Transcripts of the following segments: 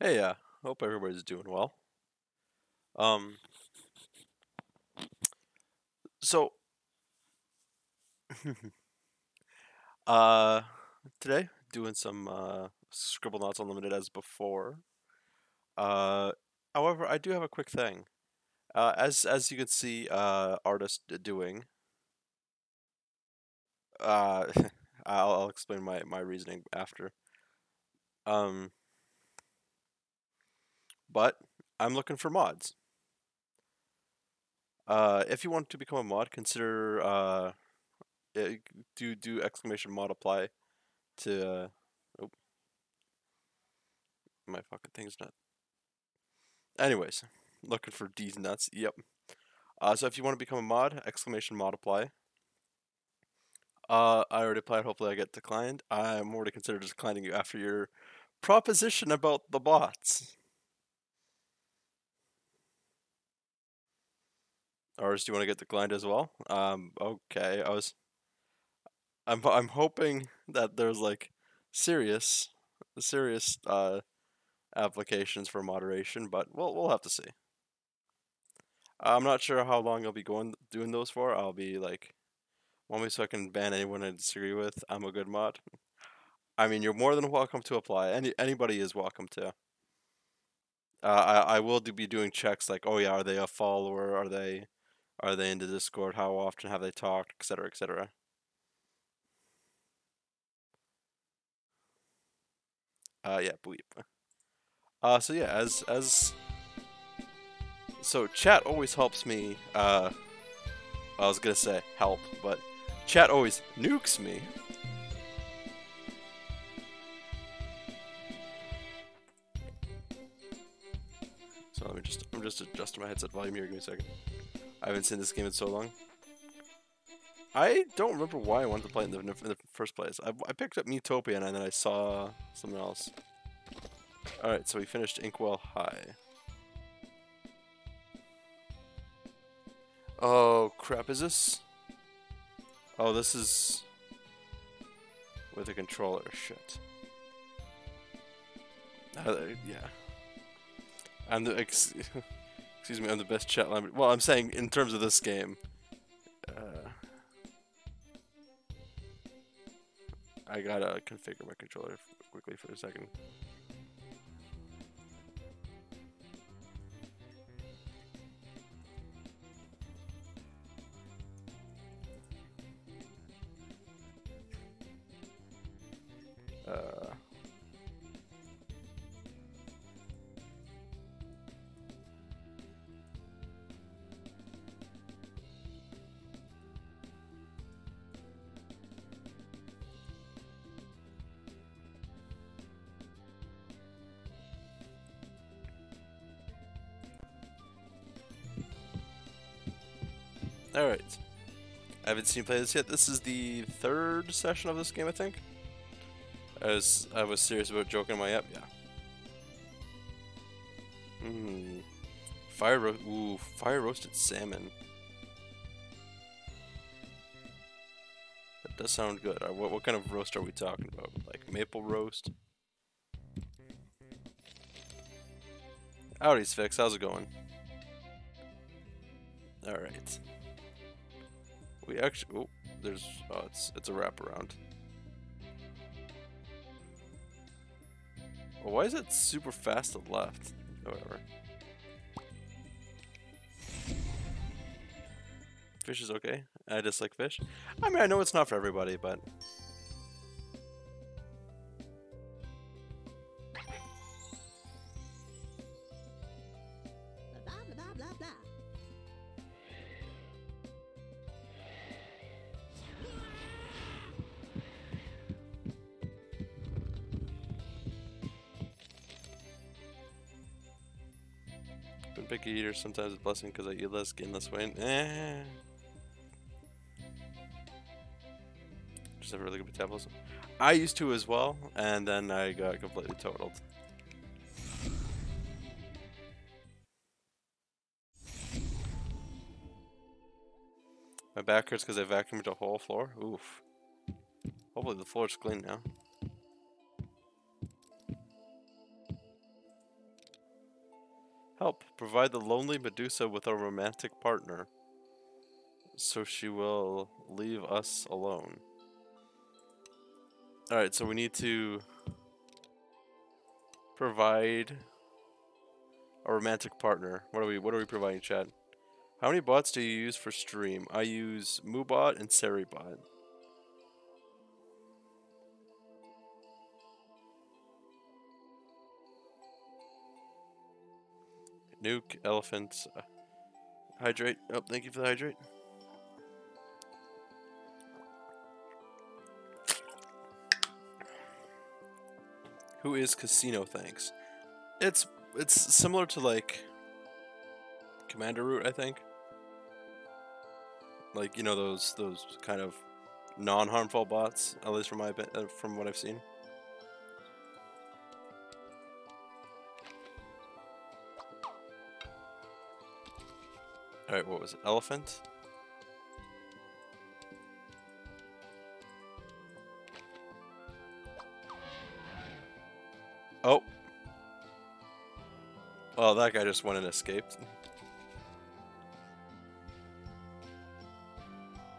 Hey, uh, hope everybody's doing well. Um, so, uh, today doing some uh, Scribblenauts Unlimited as before. Uh, however, I do have a quick thing. Uh, as as you can see, uh, artist doing. Uh, I'll, I'll explain my my reasoning after. Um. But I'm looking for mods. Uh, if you want to become a mod, consider uh, do do exclamation mod apply to. Uh, oh, my fucking thing's not. Anyways, looking for D's nuts. Yep. Uh, so if you want to become a mod, exclamation mod apply. Uh, I already applied. Hopefully, I get declined. I'm already considered declining you after your proposition about the bots. Ours, do you want to get declined as well? Um, okay, I was. I'm I'm hoping that there's like serious, serious uh, applications for moderation, but we'll we'll have to see. I'm not sure how long I'll be going doing those for. I'll be like, want me so I can ban anyone I disagree with. I'm a good mod. I mean, you're more than welcome to apply. Any anybody is welcome to. Uh, I I will do, be doing checks like, oh yeah, are they a follower? Are they are they into Discord? How often have they talked, etc., etc. Uh, yeah, bleep. Uh, so yeah, as as so chat always helps me. Uh, I was gonna say help, but chat always nukes me. So let me just I'm just adjusting my headset volume here. Give me a second. I haven't seen this game in so long. I don't remember why I wanted to play it in the, in the first place. I, I picked up Miitopia and then I saw something else. Alright, so we finished Inkwell High. Oh, crap, is this... Oh, this is... With a controller, shit. Uh, yeah. And the... Excuse me, I'm the best chat language. Well, I'm saying in terms of this game. Uh, I gotta configure my controller quickly for a second. I haven't seen you play this yet. This is the third session of this game, I think. I was I was serious about joking my app, yeah. Mmm. Fire ro ooh, fire roasted salmon. That does sound good. Uh, what what kind of roast are we talking about? Like maple roast? Howdy, Sphinx. How's it going? Alright. We actually, oh, there's, oh, it's, it's a wraparound. Well, why is it super fast to left? Oh, whatever. fish is okay. I dislike fish. I mean, I know it's not for everybody, but picky sometimes a blessing because I eat less, gain less weight. Eh. Just have a really good metabolism. I used to as well, and then I got completely totaled. My back hurts because I vacuumed the whole floor. Oof. Hopefully the floor's clean now. Help. Provide the lonely Medusa with a romantic partner. So she will leave us alone. Alright, so we need to provide a romantic partner. What are we what are we providing, Chad? How many bots do you use for stream? I use Moobot and Seribot. Nuke, elephants, uh, hydrate. Oh, thank you for the hydrate. Who is Casino? Thanks. It's it's similar to like Commander Root, I think. Like you know those those kind of non-harmful bots, at least from my uh, from what I've seen. All right, what was it? Elephant. Oh. Well, that guy just went and escaped.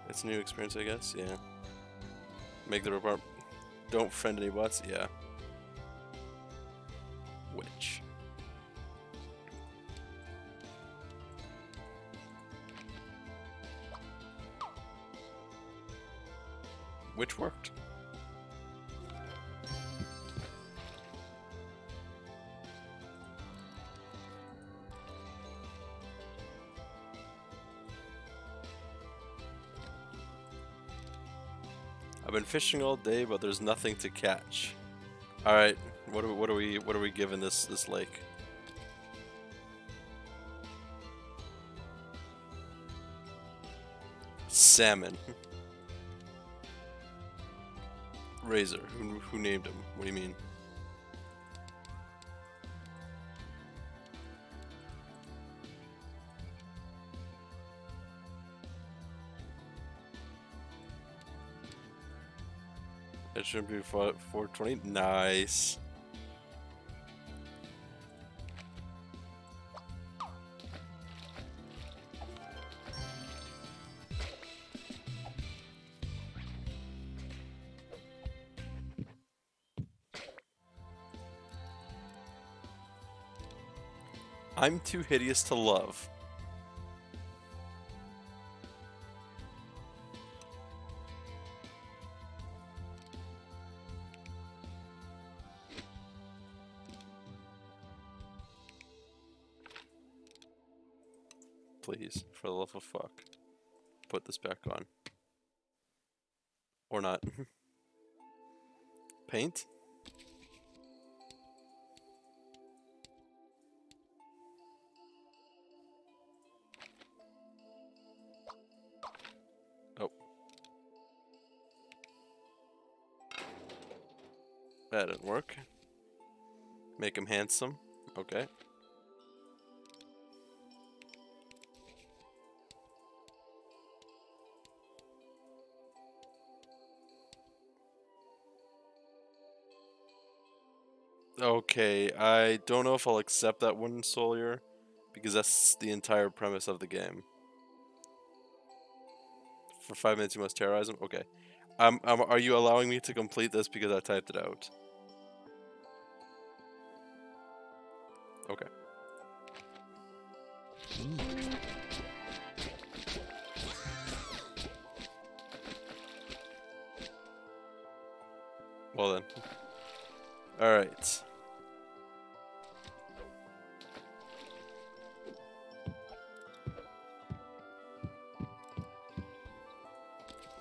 It's a new experience, I guess. Yeah. Make the report. Don't friend any bots. Yeah. Fishing all day, but there's nothing to catch. All right, what are we, what are we what are we giving this this lake? Salmon. Razor. Who who named him? What do you mean? Should be 420. Nice. I'm too hideous to love. Handsome. Okay. Okay, I don't know if I'll accept that wooden soldier because that's the entire premise of the game. For five minutes, you must terrorize him. Okay, um, um, are you allowing me to complete this because I typed it out? Okay. Ooh. Well then. Alright.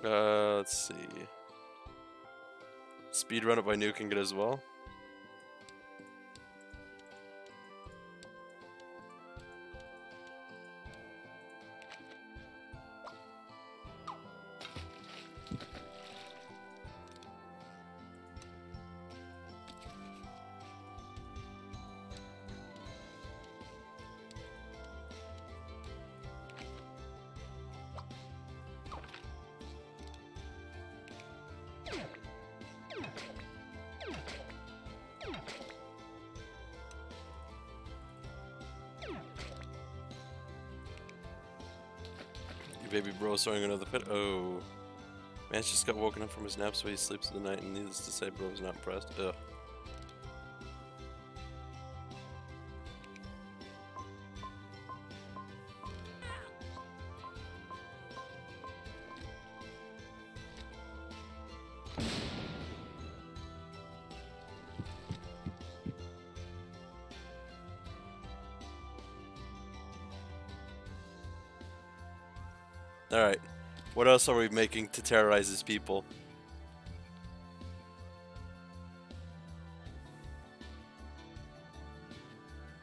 Uh, let's see. Speed run up by nuke it get as well. Baby bro throwing another pit. Oh. Man just got woken up from his nap, so he sleeps the night, and needless to say, bro's not impressed. Ugh. Else are we making to terrorize his people?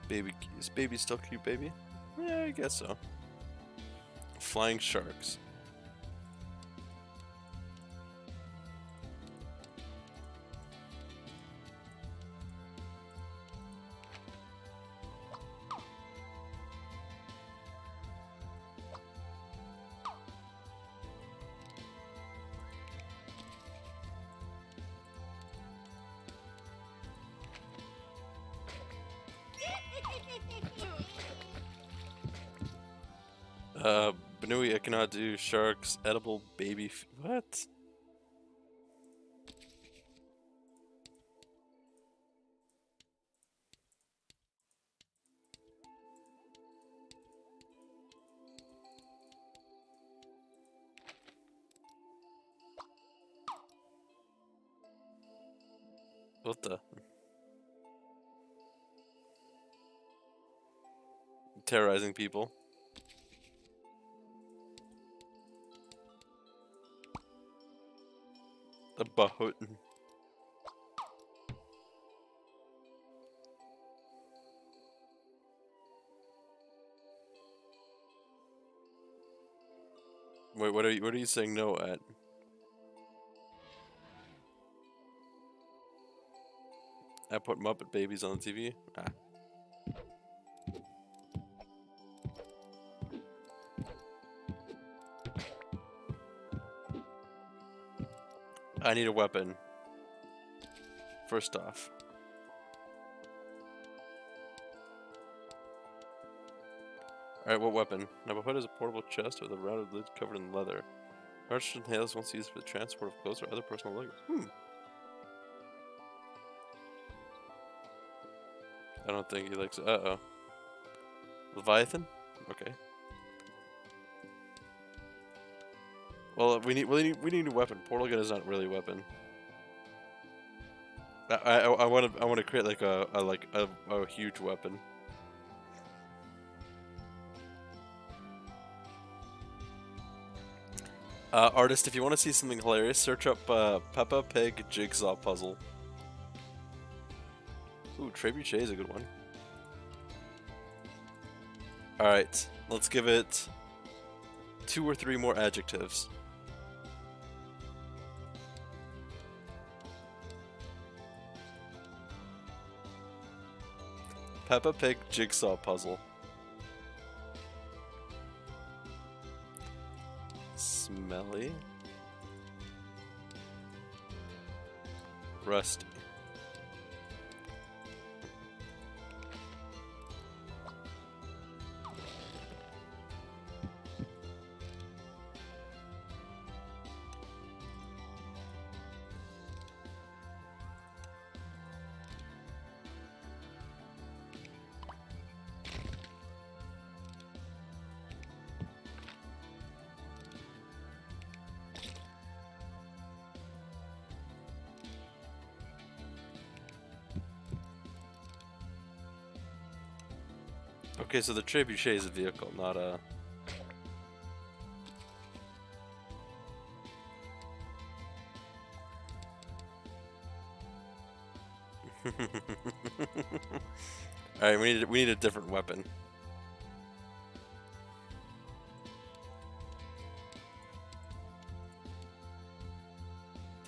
Baby, is baby still cute, baby? Yeah, I guess so. Flying sharks. Do sharks, edible baby. what? What you what are you saying no at? I put Muppet Babies on the TV? Ah. I need a weapon. First off. Alright, what weapon? Navajo is a portable chest with a rounded lid covered in leather. Arched inhales once used for the transport of clothes or other personal luggage. Hmm. I don't think he likes it. Uh-oh. Leviathan? Okay. Well, we need we need we need a weapon. Portal gun is not really a weapon. I I want to I want to create like a, a like a, a huge weapon. Uh, artist, if you want to see something hilarious, search up uh, Peppa Pig Jigsaw Puzzle. Ooh, Trebuchet is a good one. Alright, let's give it two or three more adjectives. Peppa Pig jigsaw puzzle. Rusty. Okay, so the trebuchet is a vehicle, not a. All right, we need we need a different weapon.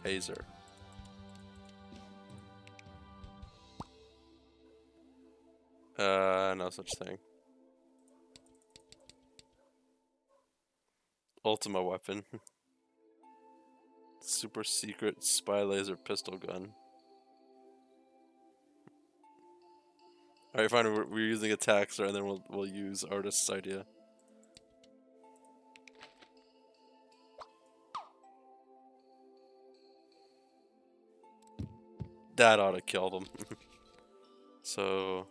Taser. Uh, no such thing. Ultima weapon. Super secret spy laser pistol gun. Alright, fine. We're, we're using attacks, and then we'll we'll use artist's idea. That ought to kill them. so,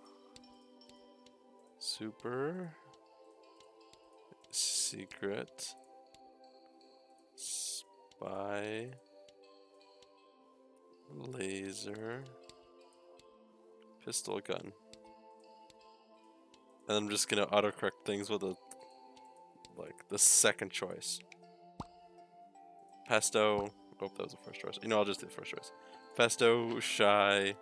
super secret spy laser pistol gun. And I'm just gonna autocorrect things with a like the second choice. Pesto. Oh, that was the first choice. You know, I'll just do the first choice. Pesto, shy.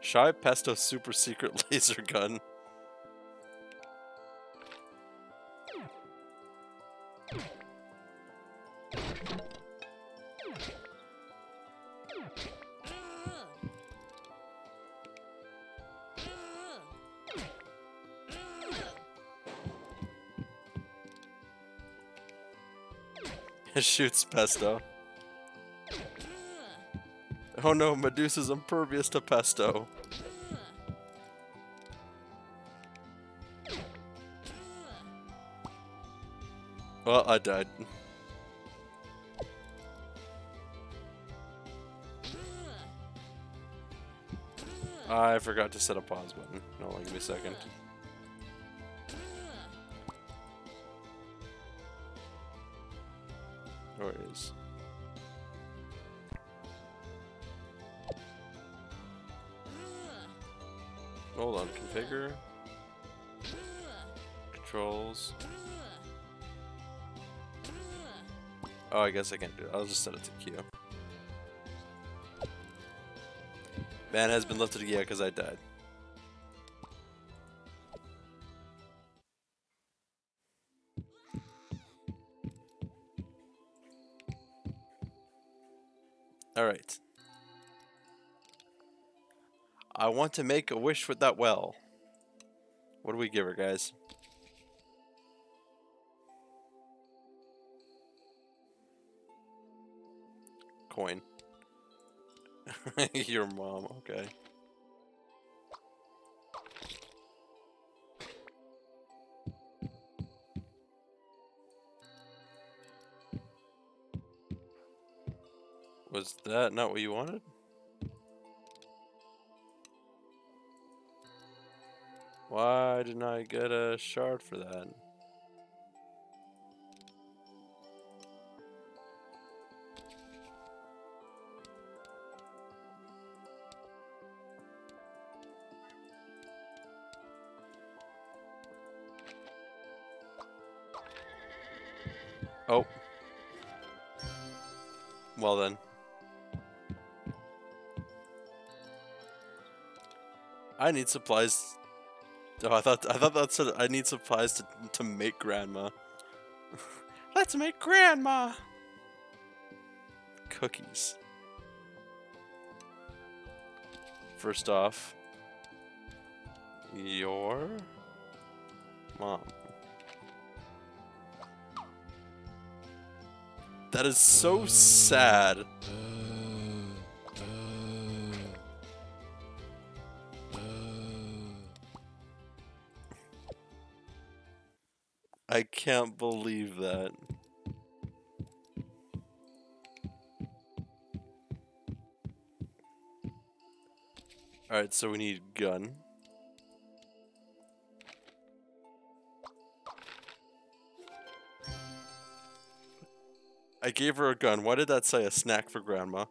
Shy Pesto super secret laser gun. Shoots pesto. Oh no, Medusa's impervious to pesto. Well, I died. I forgot to set a pause button. No, give me a second. I guess I can't do it. I'll just set it to Q. Ban has been lifted, yeah, because I died. Alright. I want to make a wish with that well. What do we give her, guys? Coin. Your mom, okay. Was that not what you wanted? Why didn't I get a shard for that? Well then. I need supplies. Oh, I thought I thought that said I need supplies to to make grandma. Let's make grandma. Cookies. First off, your mom. That is so sad. I can't believe that. Alright, so we need gun. I gave her a gun. Why did that say a snack for grandma?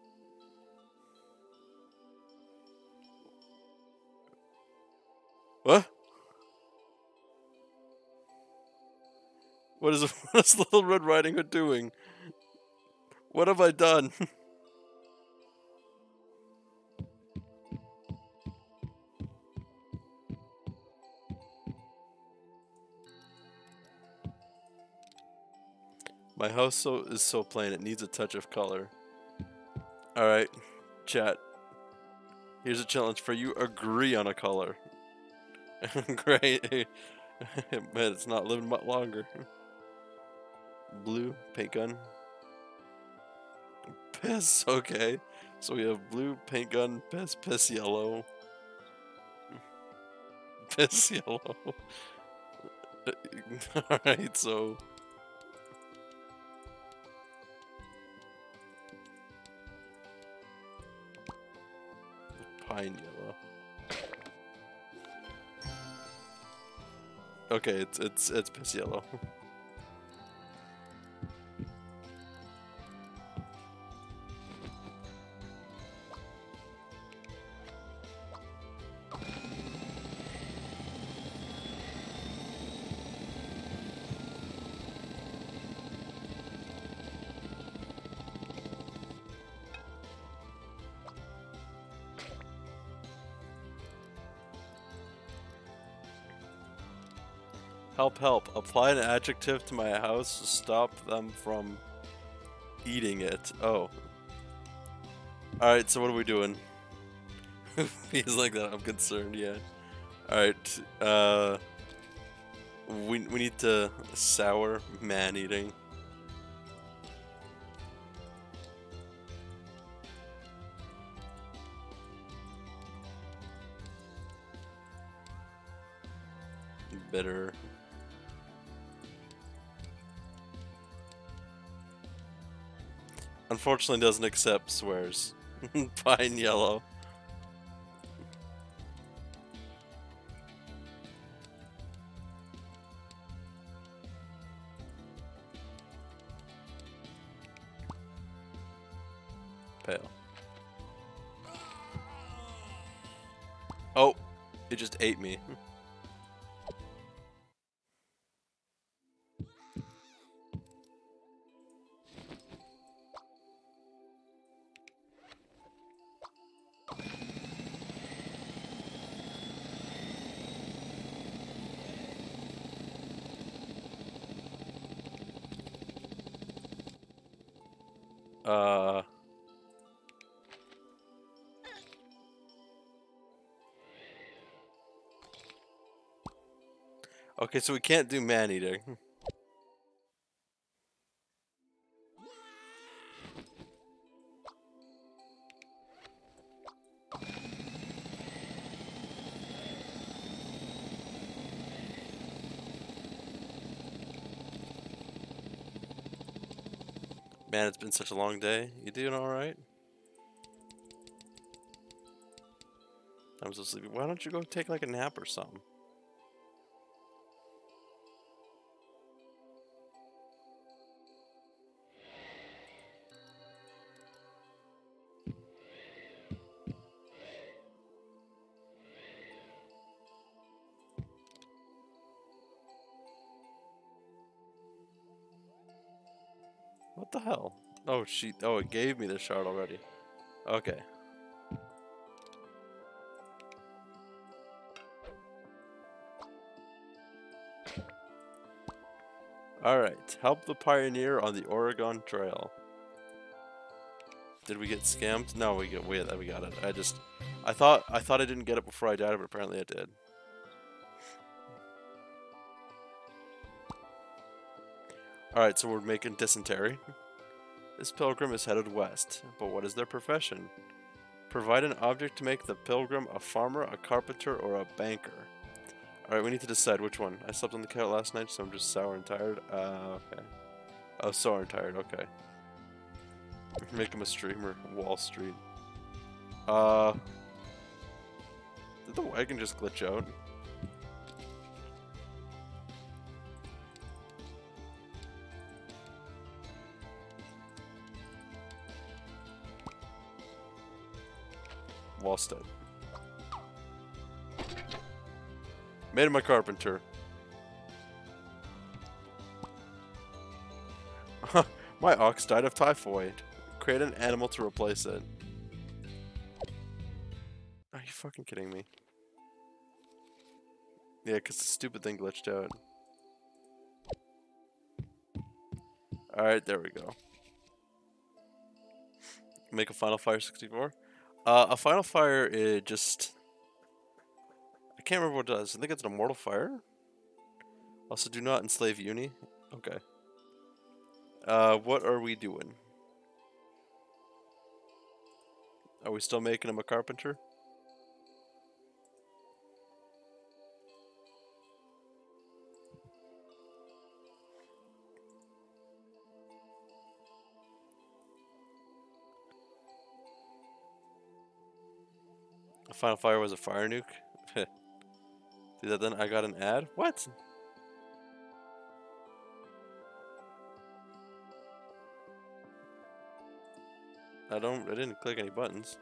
What? What is, what is Little Red Riding Hood doing? What have I done? My house so is so plain it needs a touch of color. Alright, chat. Here's a challenge for you. Agree on a color. Great. but it's not living much longer. Blue, paint gun. Piss, okay. So we have blue, paint gun, piss, piss yellow. Piss yellow. Alright, so pine yellow. Okay, it's it's it's piss yellow. Help, help. Apply an adjective to my house to stop them from eating it. Oh. Alright, so what are we doing? Feels like that, I'm concerned, yeah. Alright, uh... We, we need to sour man-eating. Unfortunately doesn't accept swears. Pine yellow. Okay, so we can't do man eating. Man, it's been such a long day. You doing alright? I'm so sleepy. Why don't you go take like a nap or something? She. Oh, it gave me the shard already. Okay. Alright, help the pioneer on the Oregon Trail. Did we get scammed? No, we get we, we got it. I just I thought I thought I didn't get it before I died, but apparently I did. Alright, so we're making dysentery. This pilgrim is headed west, but what is their profession? Provide an object to make the pilgrim a farmer, a carpenter, or a banker. Alright, we need to decide which one. I slept on the couch last night, so I'm just sour and tired. Uh, okay. Oh, sour and tired, okay. Make him a streamer. Wall Street. Uh... Did the wagon just glitch out? Wallstead. Made him a carpenter. My ox died of typhoid. Create an animal to replace it. Are you fucking kidding me? Yeah, because the stupid thing glitched out. Alright, there we go. Make a Final Fire 64. Uh, a Final Fire, it just... I can't remember what it does. I think it's an Immortal Fire? Also, do not enslave Uni. Okay. Uh, what are we doing? Are we still making him a carpenter? Final Fire was a fire nuke? Do that then I got an ad? What? I don't I didn't click any buttons.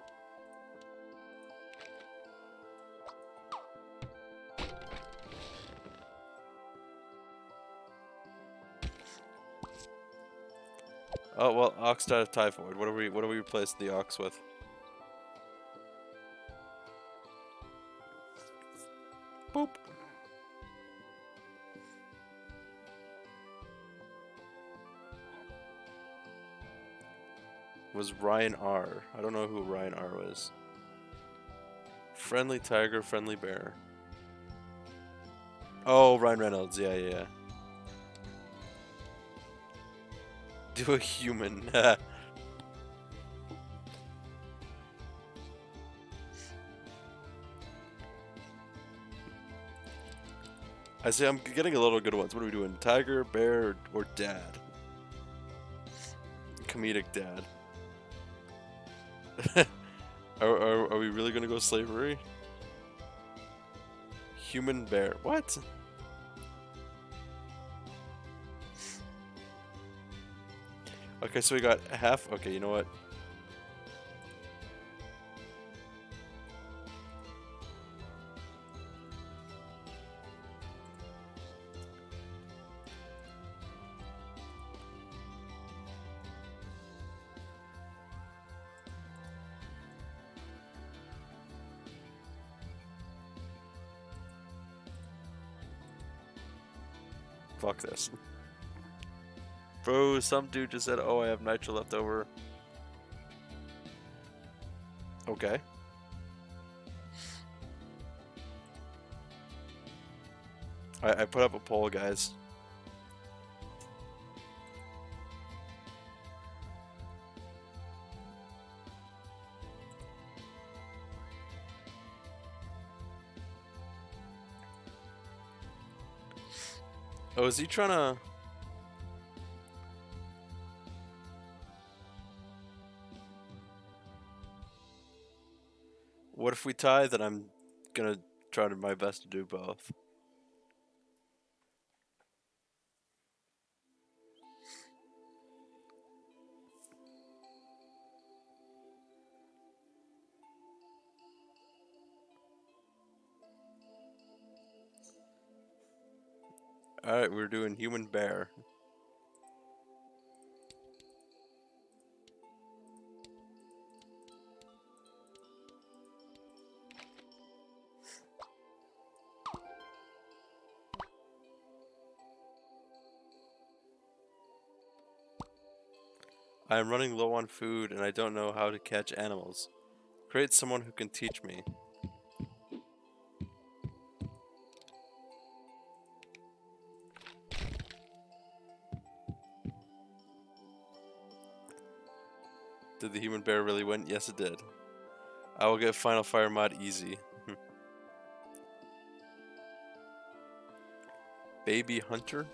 Oh well, ox died of typhoid. What are we what do we replace the ox with? Was Ryan R. I don't know who Ryan R was. Friendly tiger, friendly bear. Oh, Ryan Reynolds. Yeah, yeah, yeah. Do a human. I say I'm getting a little good ones. What are we doing? Tiger, bear, or dad? Comedic dad. are, are, are we really gonna go slavery? Human bear. What? Okay, so we got half. Okay, you know what? Some dude just said, oh, I have nitro left over. Okay. I, I put up a poll, guys. Oh, is he trying to... If tie? Then I'm gonna try to my best to do both. Alright, we're doing human bear. I am running low on food and I don't know how to catch animals. Create someone who can teach me. Did the human bear really win? Yes, it did. I will get Final Fire mod easy. Hmm. Baby Hunter?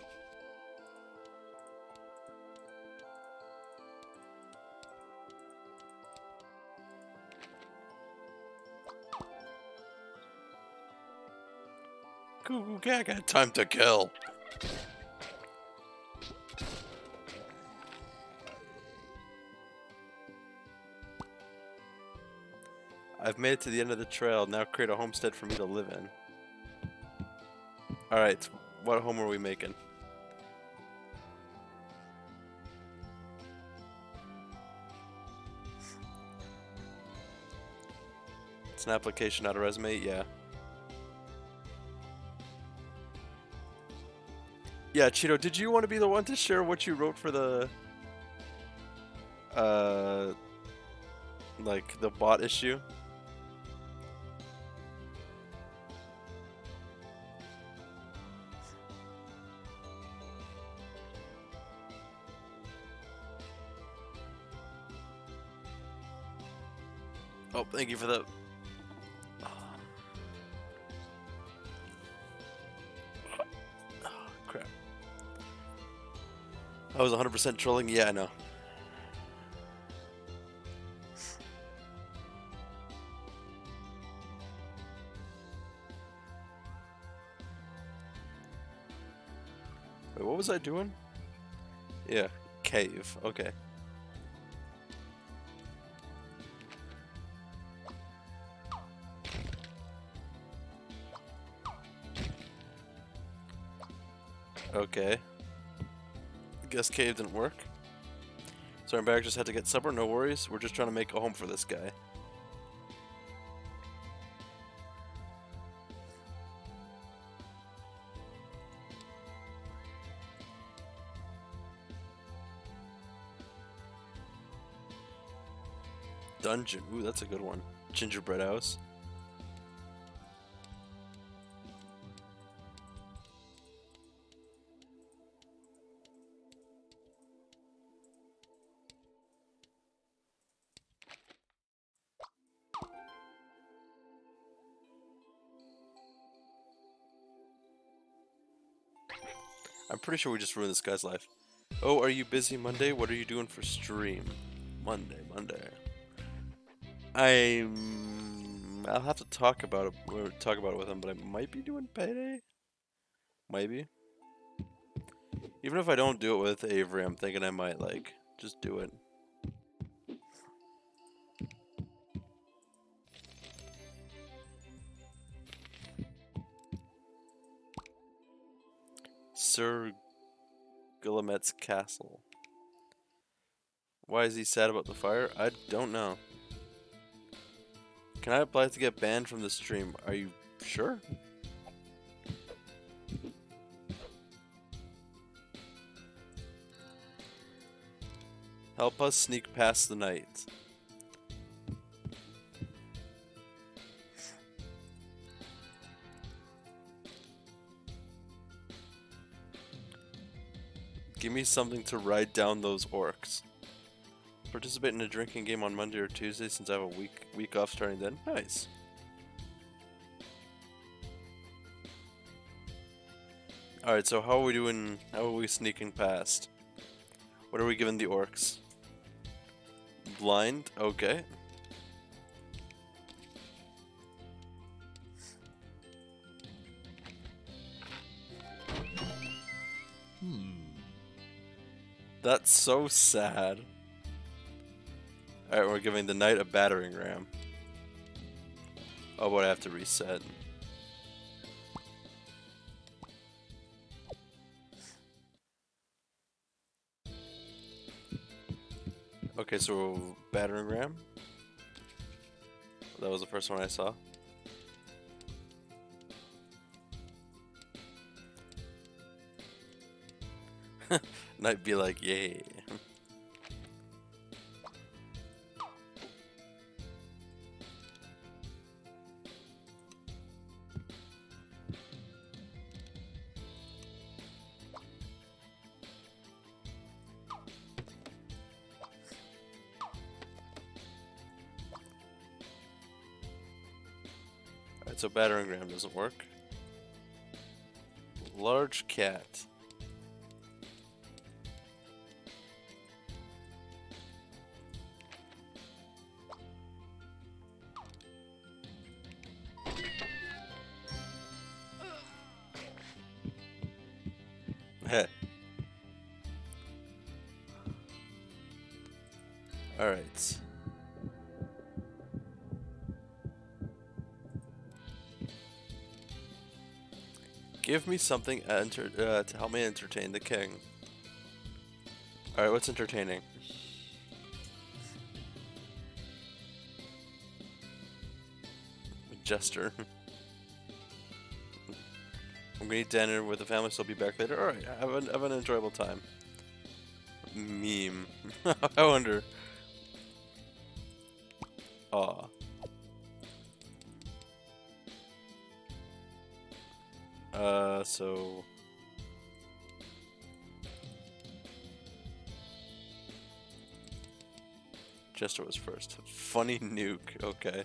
okay, I got time to kill. I've made it to the end of the trail. Now create a homestead for me to live in. Alright, what home are we making? It's an application, not a resume? Yeah. Yeah, Cheeto, did you want to be the one to share what you wrote for the uh like the bot issue? Oh, thank you for the I was 100% trolling. Yeah, I know. Wait, what was I doing? Yeah, cave. Okay. Okay. Guess cave didn't work. So our bag just had to get supper, no worries. We're just trying to make a home for this guy. Dungeon. Ooh, that's a good one. Gingerbread house. I'm pretty sure we just ruined this guy's life. Oh, are you busy Monday? What are you doing for stream? Monday, Monday. I'm. I'll have to talk about it. Talk about it with him, but I might be doing payday. Maybe. Even if I don't do it with Avery, I'm thinking I might like just do it. Sir Guillemet's castle. Why is he sad about the fire? I don't know. Can I apply to get banned from the stream? Are you sure? Help us sneak past the knight. Give me something to ride down those orcs. Participate in a drinking game on Monday or Tuesday since I have a week week off starting then. Nice. Alright, so how are we doing? How are we sneaking past? What are we giving the orcs? Blind? Okay. Hmm. That's so sad. Alright, we're giving the knight a battering ram. Oh, but I have to reset. Okay, so battering ram. That was the first one I saw. Knight be like, yay. So battering ram doesn't work. Large cat. Give me something enter uh, to help me entertain the king. Alright, what's entertaining? Jester. I'm gonna eat dinner with the family, so I'll be back later. Alright, have an, have an enjoyable time. Meme. I wonder. Was first. Funny nuke. Okay,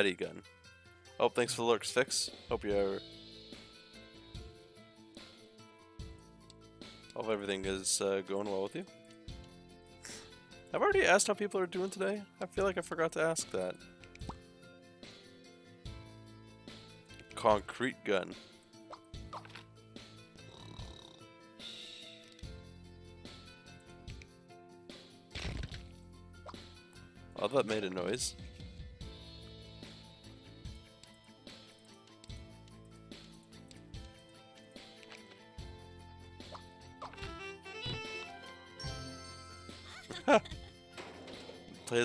Confetti gun. Oh, thanks for the lurks, Fix. Hope you're... Hope everything is uh, going well with you. I've already asked how people are doing today. I feel like I forgot to ask that. Concrete gun. Oh, that made a noise.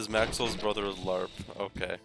Maxwell's brother LARP. Okay.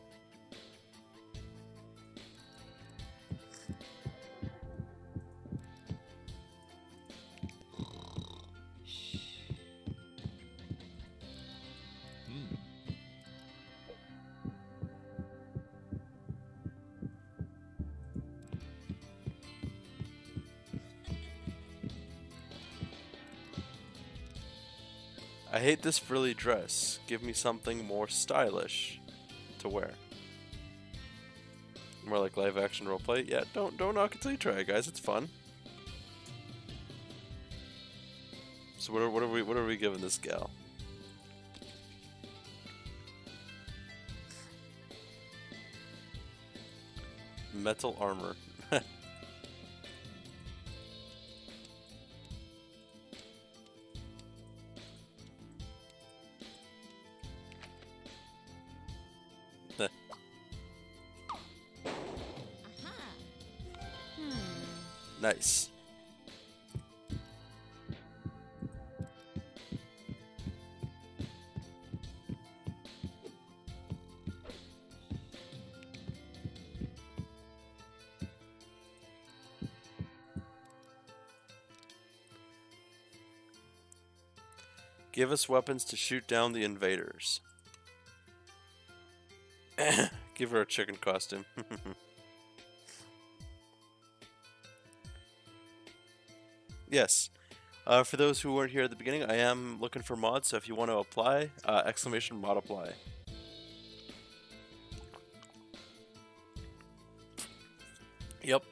I hate this frilly dress. Give me something more stylish to wear. More like live action roleplay. Yeah, don't don't knock it till you try, guys. It's fun. So what are what are we what are we giving this gal? Metal armor. Give us weapons to shoot down the invaders. Give her a chicken costume. yes. Uh, for those who weren't here at the beginning, I am looking for mods, so if you want to apply, uh, exclamation mod apply. Yep.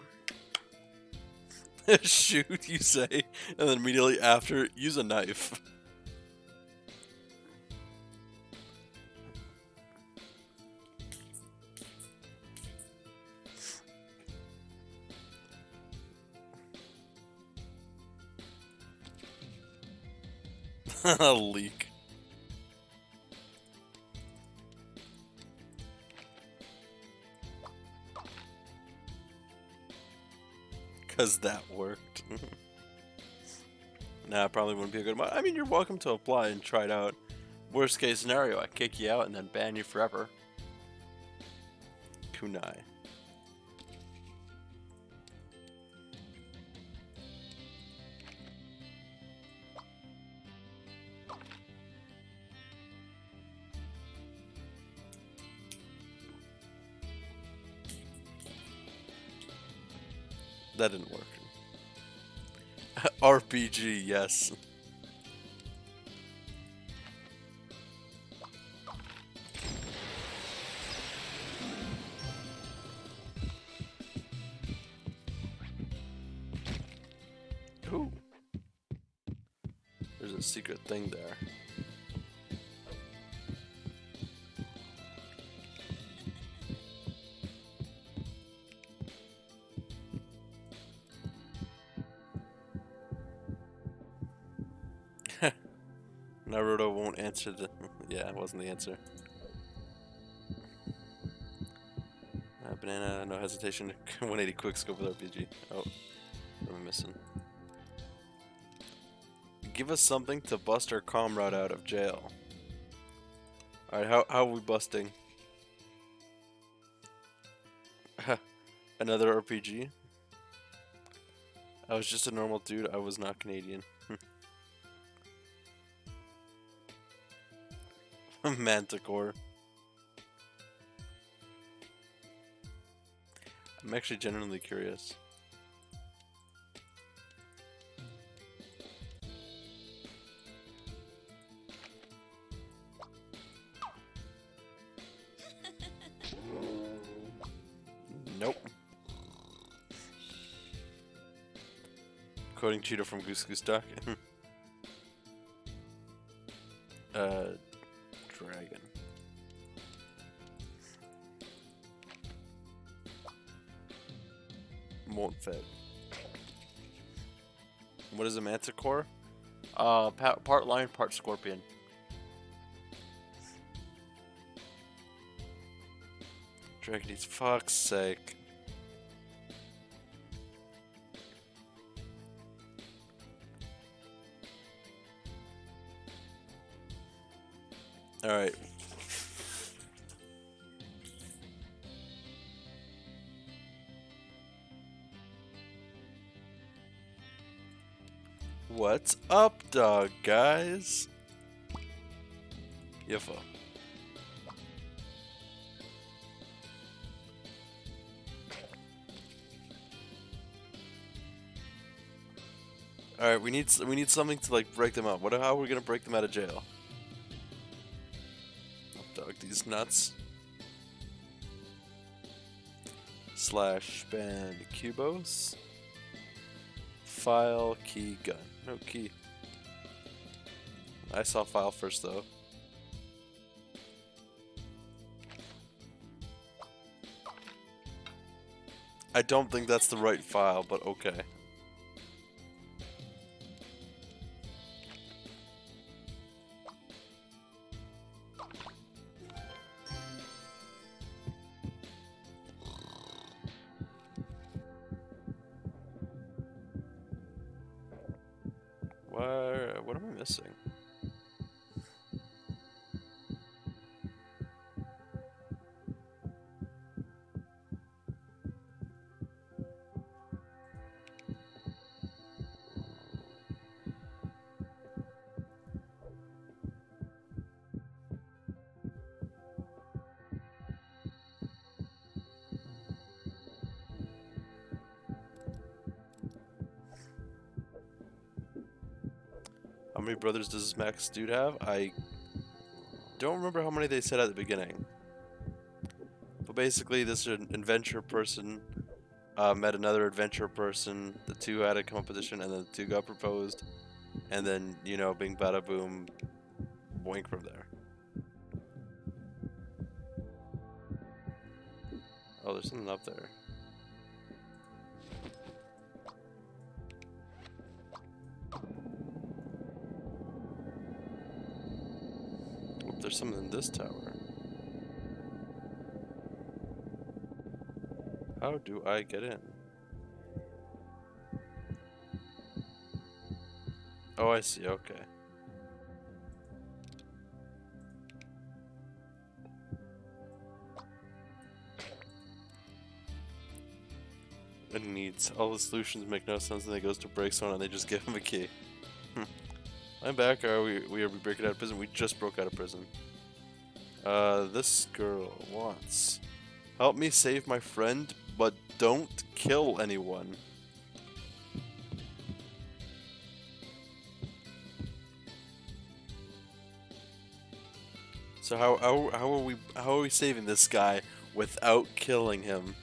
Shoot, you say, and then immediately after, use a knife. A leak. Cause that worked. nah, probably wouldn't be a good one. I mean, you're welcome to apply and try it out. Worst case scenario, I kick you out and then ban you forever. Kunai. That didn't work. RPG, yes. Ooh. There's a secret thing there. Yeah, it wasn't the answer. Uh, banana, no hesitation. 180 quick scope with RPG. Oh, what am I missing? Give us something to bust our comrade out of jail. Alright, how, how are we busting? Another RPG? I was just a normal dude, I was not Canadian. Manticore. I'm actually genuinely curious. nope. Quoting Cheetah from Goose Goose Duck. a manticore? Uh, pa part lion, part scorpion. Dragon eats fuck's sake. Guys? Yiffa. All right, we need we need something to like break them up. What? How are we gonna break them out of jail? Oh, dog these nuts. Slash band cubos. File key gun. No key. I saw file first though. I don't think that's the right file, but okay. Brothers does this Max dude have? I don't remember how many they said at the beginning. But basically, this adventure person uh, met another adventure person. The two had a competition, and then the two got proposed. And then, you know, bing bada boom, boink from there. Oh, there's something up there. Something in this tower. How do I get in? Oh, I see, okay. It needs. All the solutions make no sense and they goes to break someone and they just give him a key. I'm back. Are we, we are we breaking out of prison? We just broke out of prison. Uh, this girl wants. Help me save my friend, but don't kill anyone. So how, how how are we how are we saving this guy without killing him?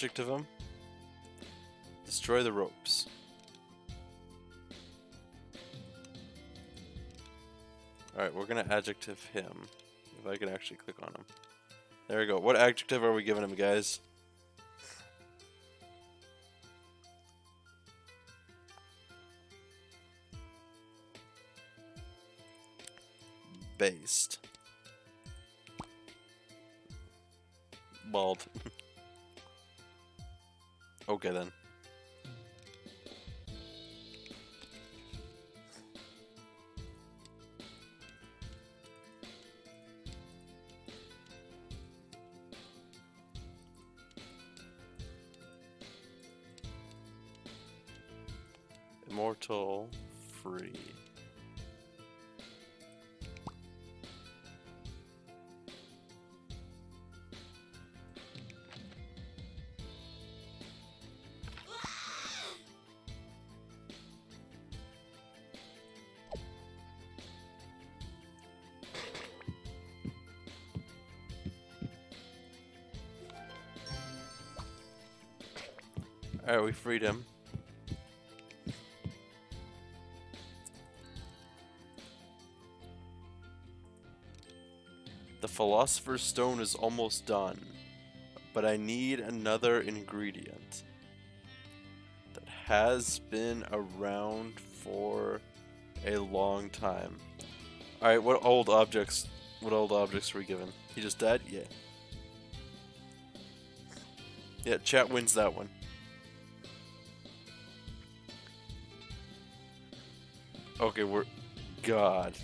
Gonna adjective him. Destroy the ropes. Alright, we're gonna adjective him. If I can actually click on him. There we go. What adjective are we giving him, guys? Based. Bald. okay then. Alright, we freed him. The Philosopher's Stone is almost done, but I need another ingredient that has been around for a long time. Alright, what old objects what old objects were we given? He just died? Yeah. Yeah, chat wins that one. Okay, we're God.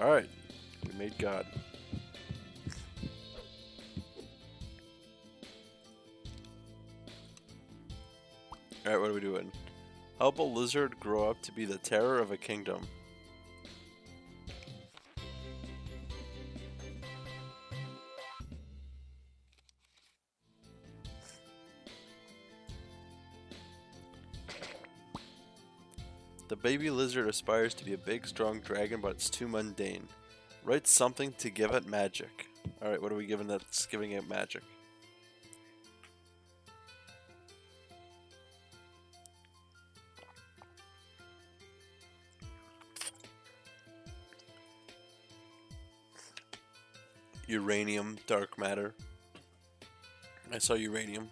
Alright. We made God. Alright, what are we doing? Help a lizard grow up to be the terror of a kingdom. Baby lizard aspires to be a big, strong dragon, but it's too mundane. Write something to give it magic. Alright, what are we giving that's giving it magic? Uranium, dark matter. I saw uranium.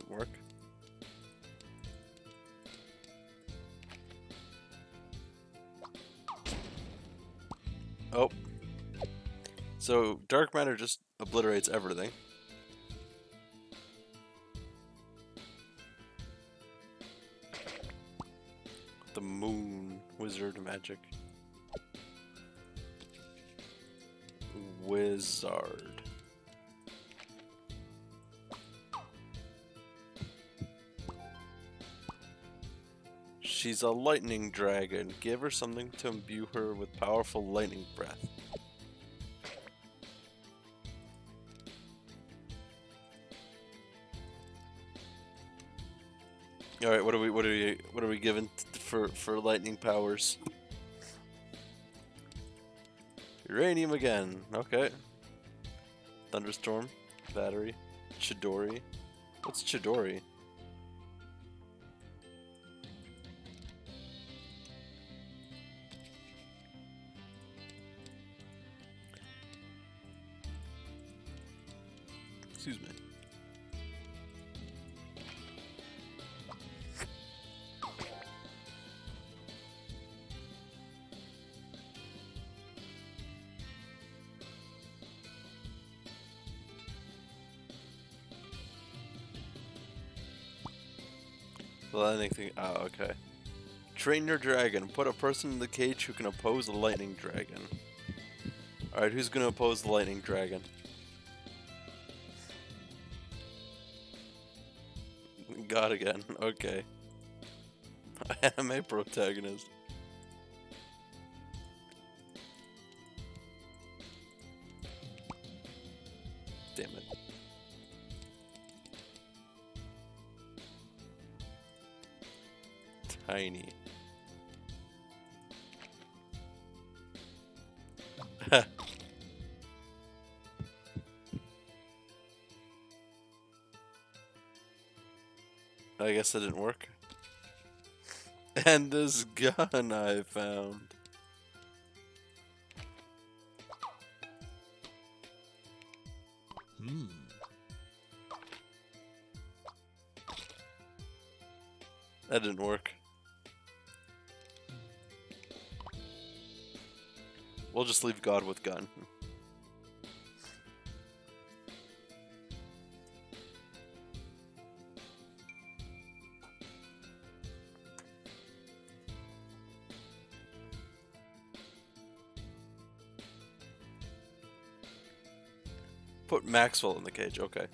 Didn't work. Oh. So, dark matter just obliterates everything. The moon wizard magic. Wizard. She's a lightning dragon. Give her something to imbue her with powerful lightning breath. All right, what are we what are we what are we given for for lightning powers? Uranium again. Okay. Thunderstorm, battery, Chidori. What's Chidori? The lightning thing. Oh, okay. Train your dragon. Put a person in the cage who can oppose the lightning dragon. Alright, who's gonna oppose the lightning dragon? God again. Okay. Anime protagonist. Tiny. I guess that didn't work. And this gun I found. Hmm. That didn't work. We'll just leave God with gun. Put Maxwell in the cage, okay.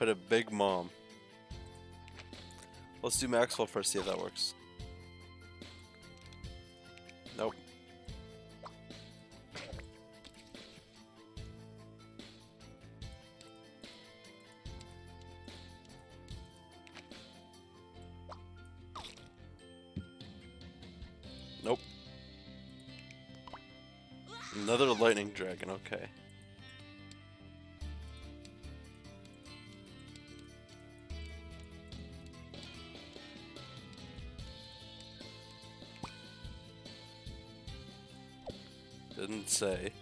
Put a big mom. Let's do Maxwell first, see if that works. Nope. Nope. Another lightning dragon, okay. Say.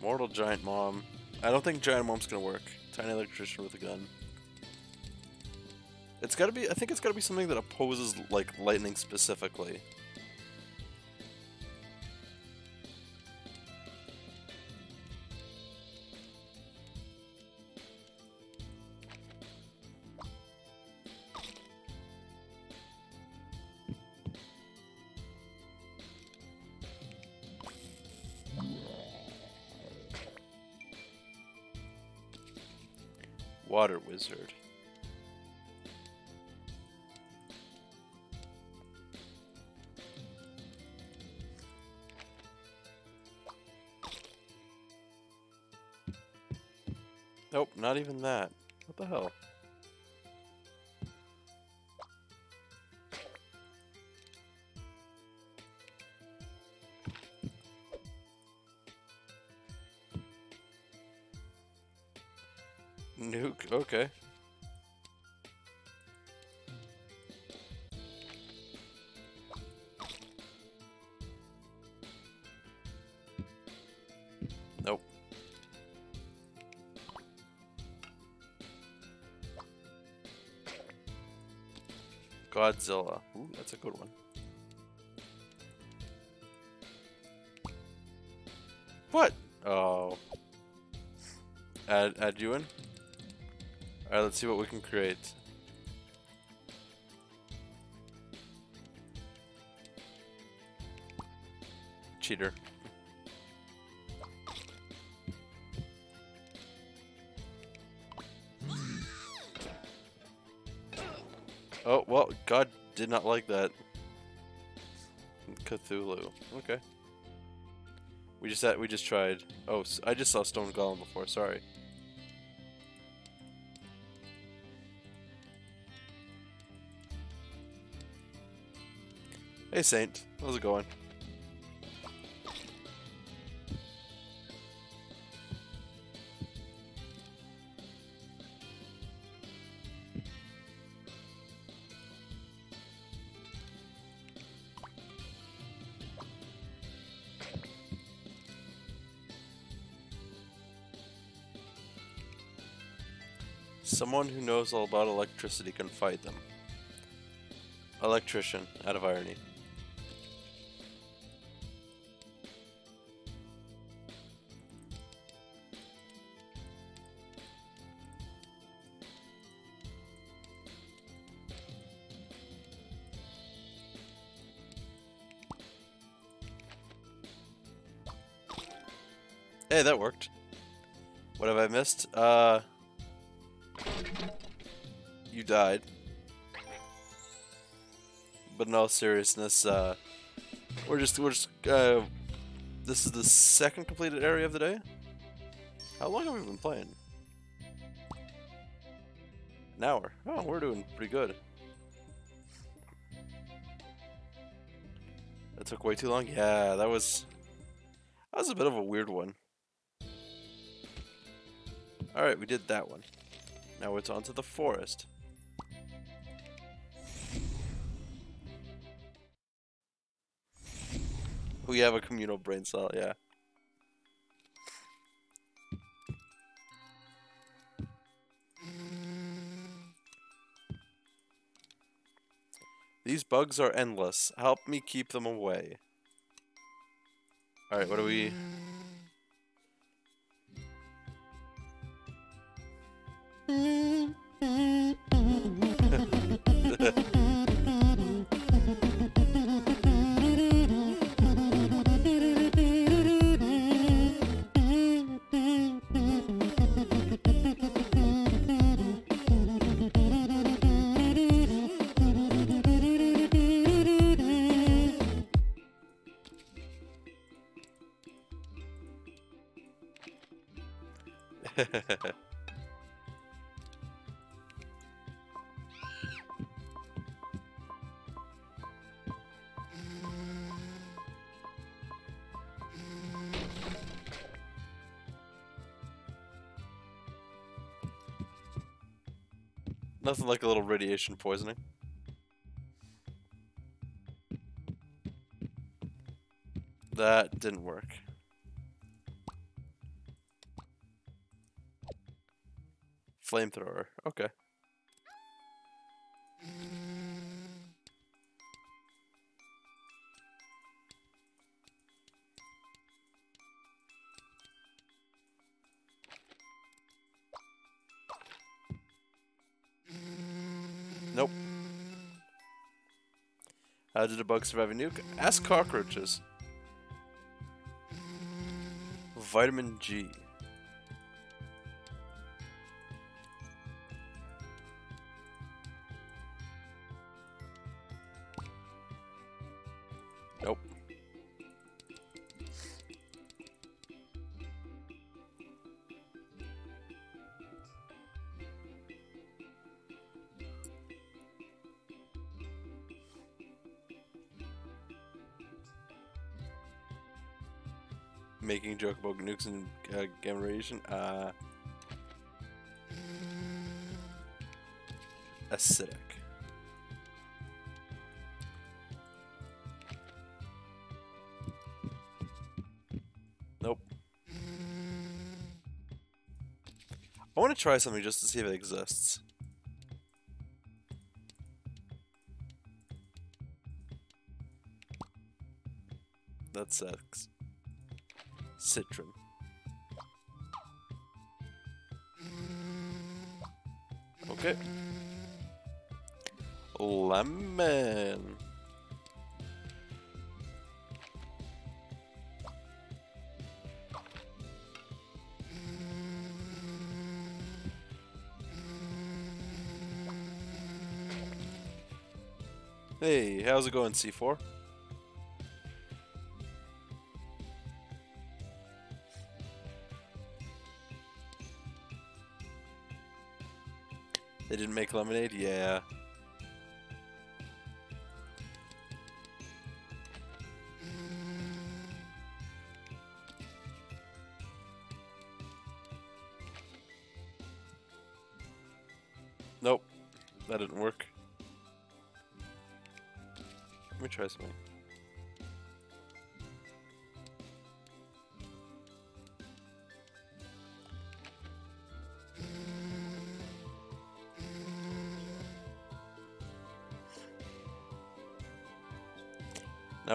Mortal Giant Mom. I don't think Giant Mom's gonna work. Tiny Electrician with a gun. It's gotta be, I think it's gotta be something that opposes, like, lightning specifically. Nope, not even that. What the hell? Godzilla. Ooh, that's a good one. What? Oh. Add, add you in? Alright, let's see what we can create. Cheater. Did not like that. Cthulhu. Okay. We just had, we just tried. Oh, I just saw Stone Golem before. Sorry. Hey Saint, how's it going? Someone who knows all about electricity can fight them. Electrician, out of irony. Hey, that worked. What have I missed? Uh, in all seriousness, uh, we're just we're just uh, this is the second completed area of the day. How long have we been playing? An hour. Oh, we're doing pretty good. That took way too long. Yeah, that was that was a bit of a weird one. Alright, we did that one. Now it's on to the forest. We have a communal brain cell, yeah. These bugs are endless. Help me keep them away. Alright, what do we... Mm-hmm. Nothing like a little radiation poisoning. That didn't work. Flamethrower. Okay. How did a bug survive a nuke? Ask cockroaches. Vitamin G. about and uh, gamma. Uh, acidic. Nope. I want to try something just to see if it exists. That sucks. Citron. Okay. Lemon. Hey, how's it going, C4?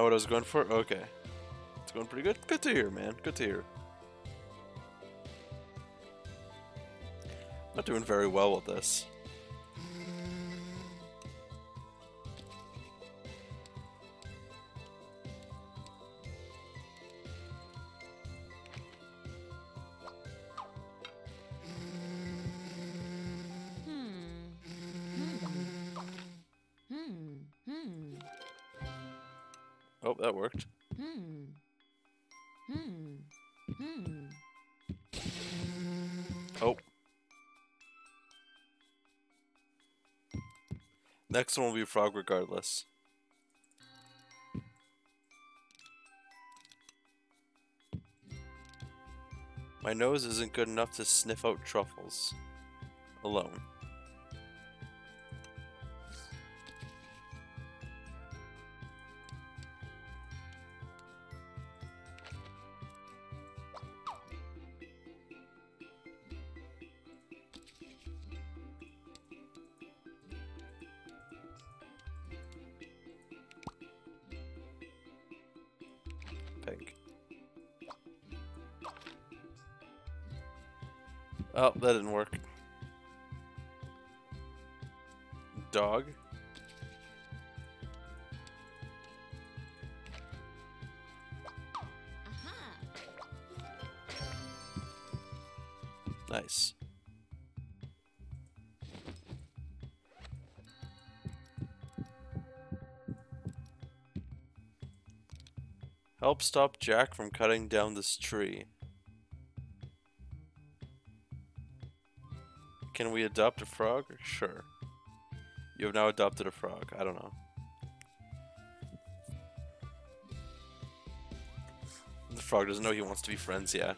What I was going for? Okay. It's going pretty good. Good to hear, man. Good to hear. Not doing very well with this. Next one will be frog regardless. My nose isn't good enough to sniff out truffles alone. Help stop Jack from cutting down this tree. Can we adopt a frog? Sure. You have now adopted a frog. I don't know. The frog doesn't know he wants to be friends, yeah.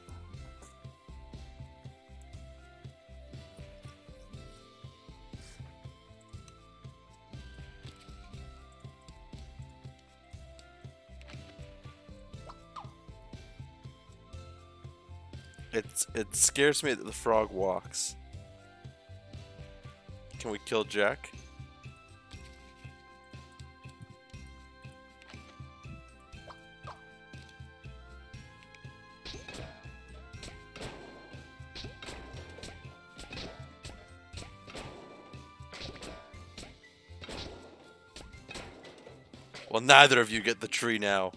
Scares me that the frog walks. Can we kill Jack? Well, neither of you get the tree now.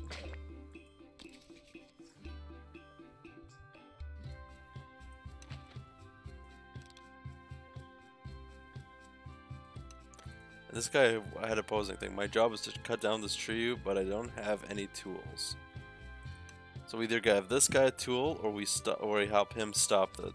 Nope. This guy I had a posing thing. My job is to cut down this tree, but I don't have any tools. So we either give this guy a tool, or we or we help him stop the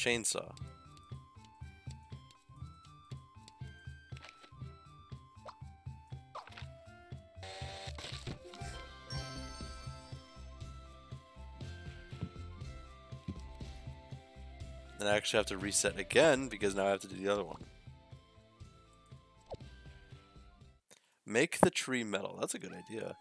Chainsaw. Then I actually have to reset again because now I have to do the other one. Make the tree metal. That's a good idea.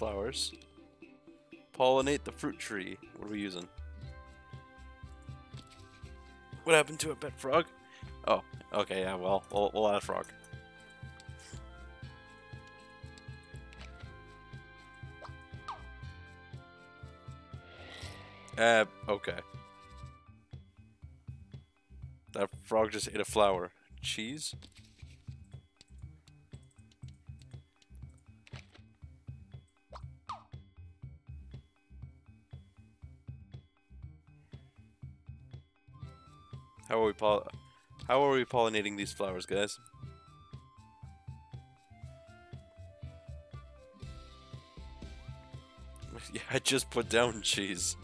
Flowers. pollinate the fruit tree. What are we using? What happened to a pet frog? Oh, okay, yeah, well, we'll, we'll add a frog. Uh, okay. That frog just ate a flower. Cheese? How are we How are we pollinating these flowers, guys? yeah, I just put down cheese.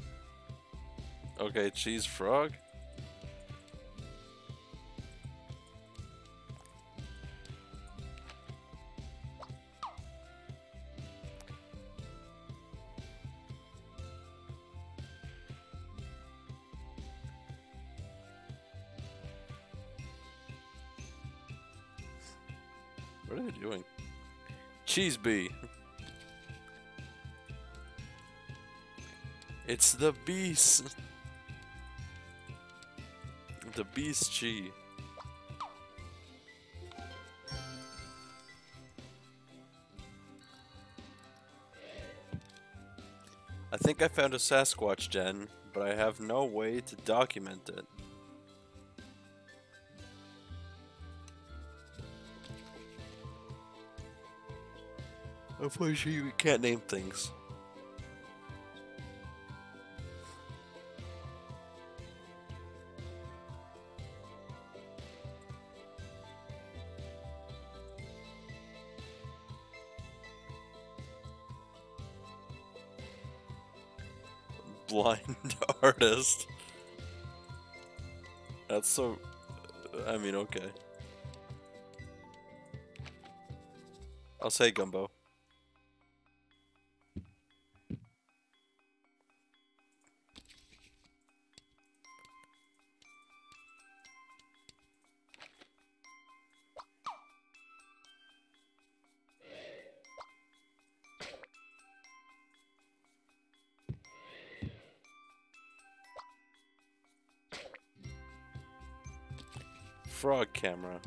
Okay, cheese frog. Bee. It's the beast. The beast G. I think I found a Sasquatch den, but I have no way to document it. Unfortunately, we can't name things. Blind artist. That's so. I mean, okay. I'll say Gumbo.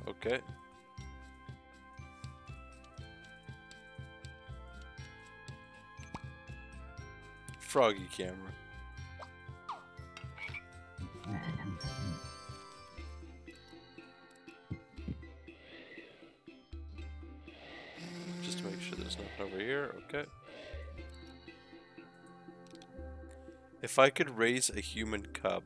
Okay. Froggy camera. Just to make sure there's nothing over here, okay. If I could raise a human cub.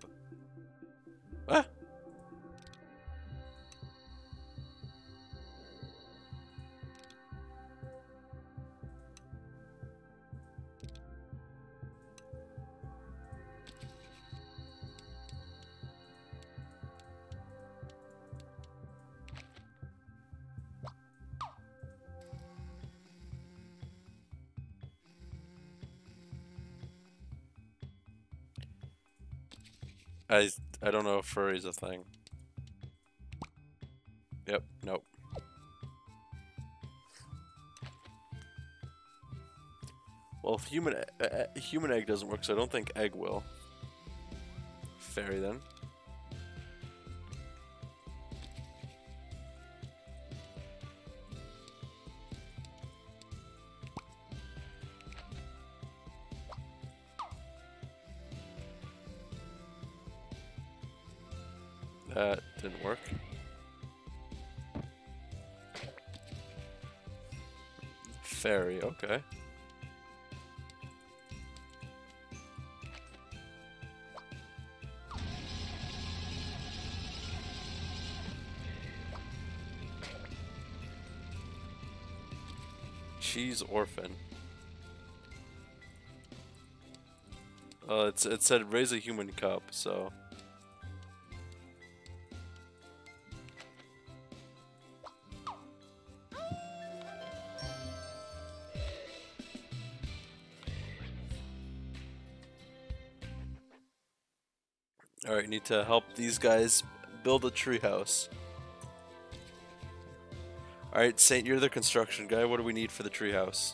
I I don't know if furry's a thing. Yep, nope. Well, if human e- human egg doesn't work, so I don't think egg will. Fairy then. Cheese orphan. Uh, it's, it said raise a human cup, so. Alright, need to help these guys build a treehouse. Alright, Saint, you're the construction guy. What do we need for the treehouse?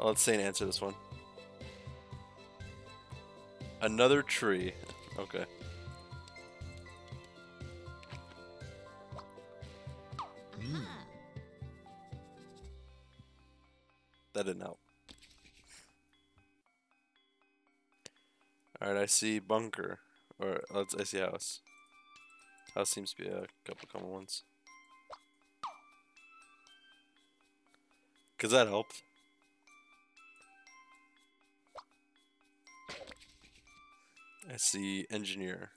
I'll let Saint answer this one. Another tree. Okay. Ah. That didn't help. Alright, I see bunker. Or let's I see house. House seems to be a couple common ones. Cause that helped. I see engineer.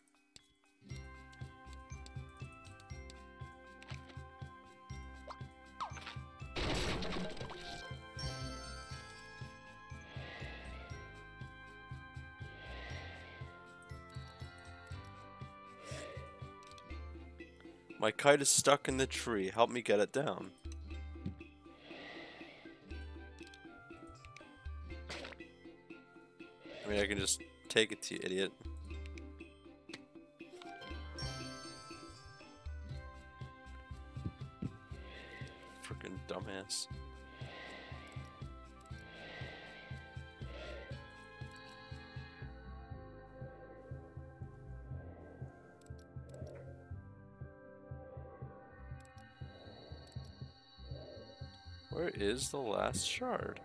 Kite is stuck in the tree. Help me get it down. I mean, I can just take it to you, idiot. The last shard?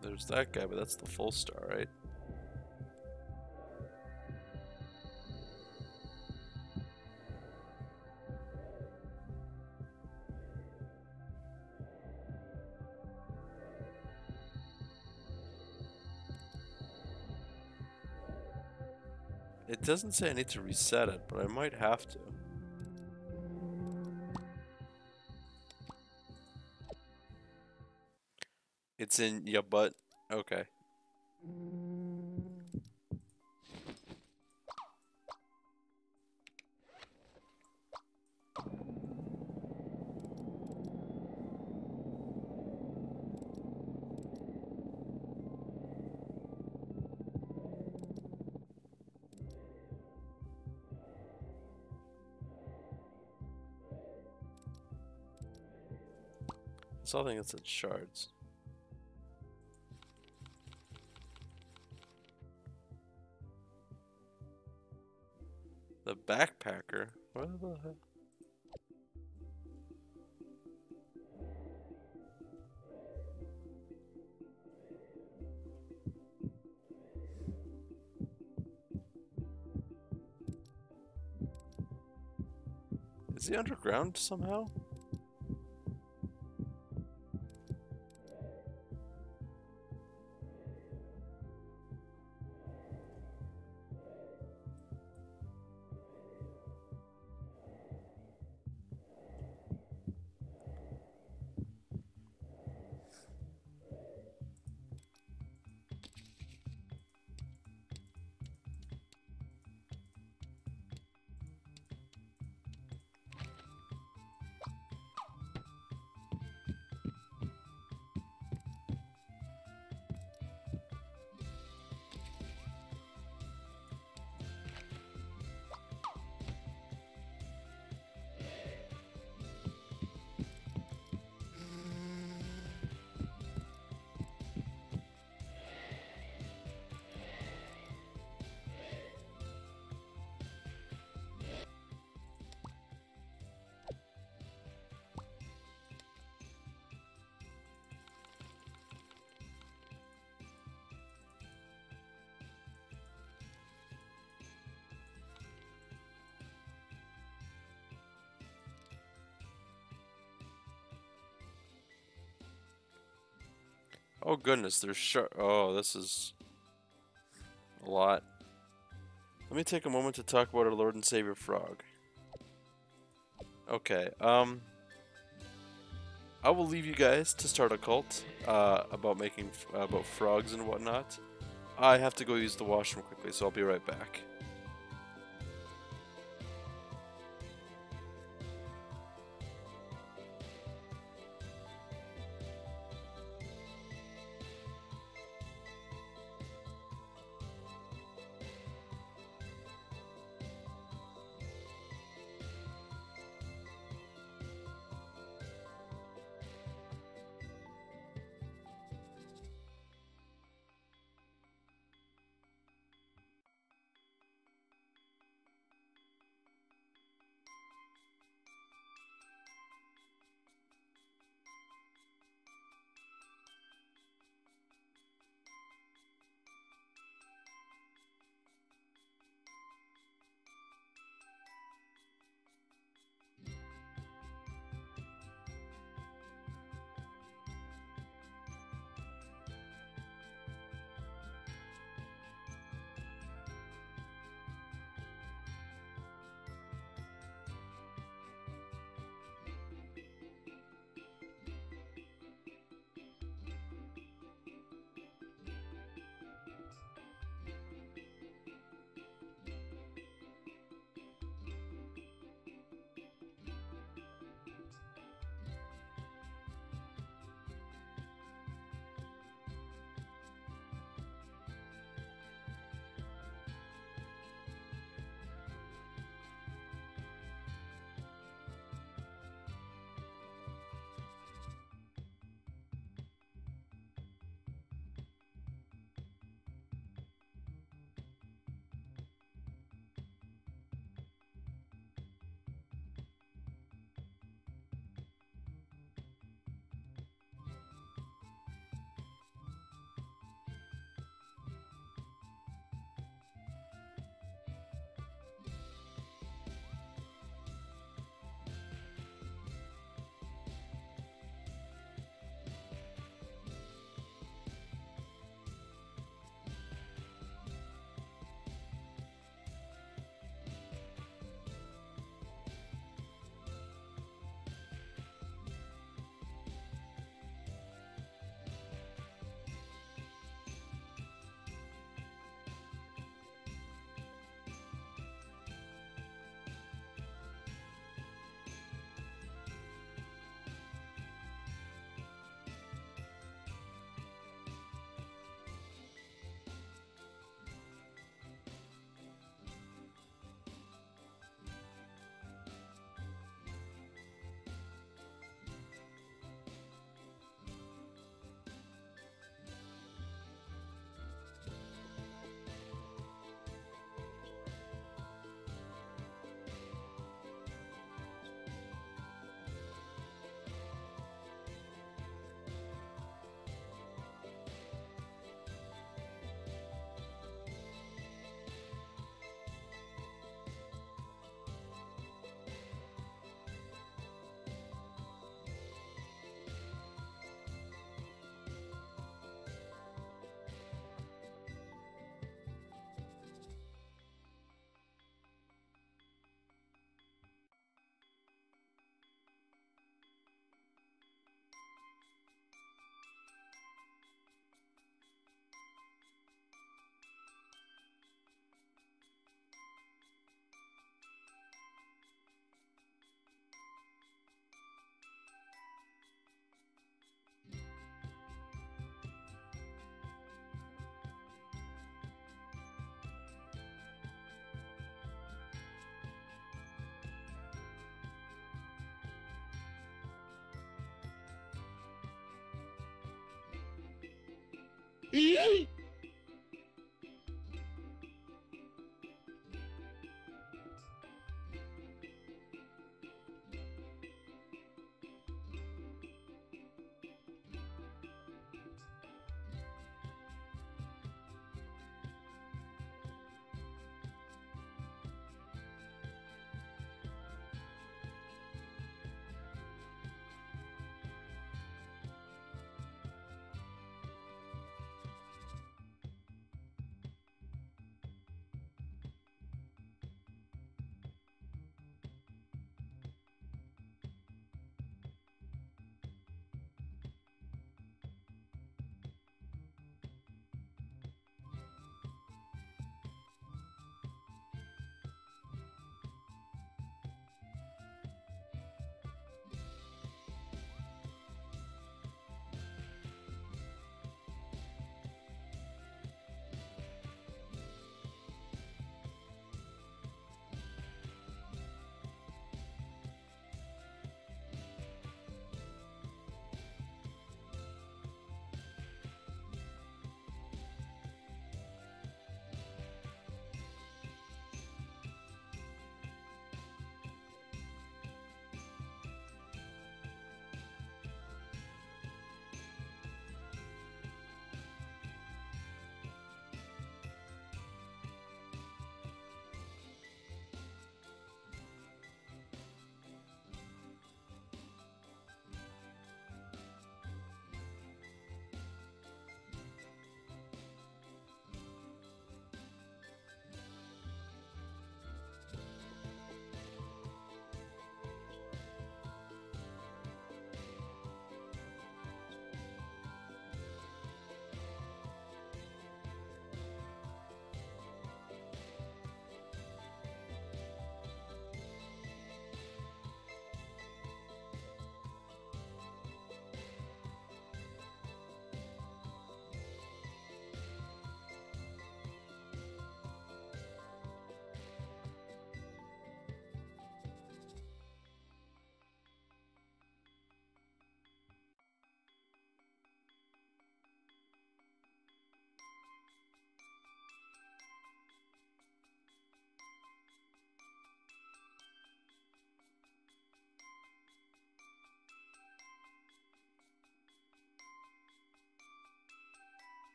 There's that guy, but that's the full star, right? Doesn't say I need to reset it, but I might have to. It's in your butt. Okay. Something that said shards. The backpacker? What the hell? Is he underground somehow? Oh goodness, there's shark. Oh, this is a lot. Let me take a moment to talk about our Lord and Savior Frog. Okay, um, I will leave you guys to start a cult uh, about making about frogs and whatnot. I have to go use the washroom quickly, so I'll be right back. E aí?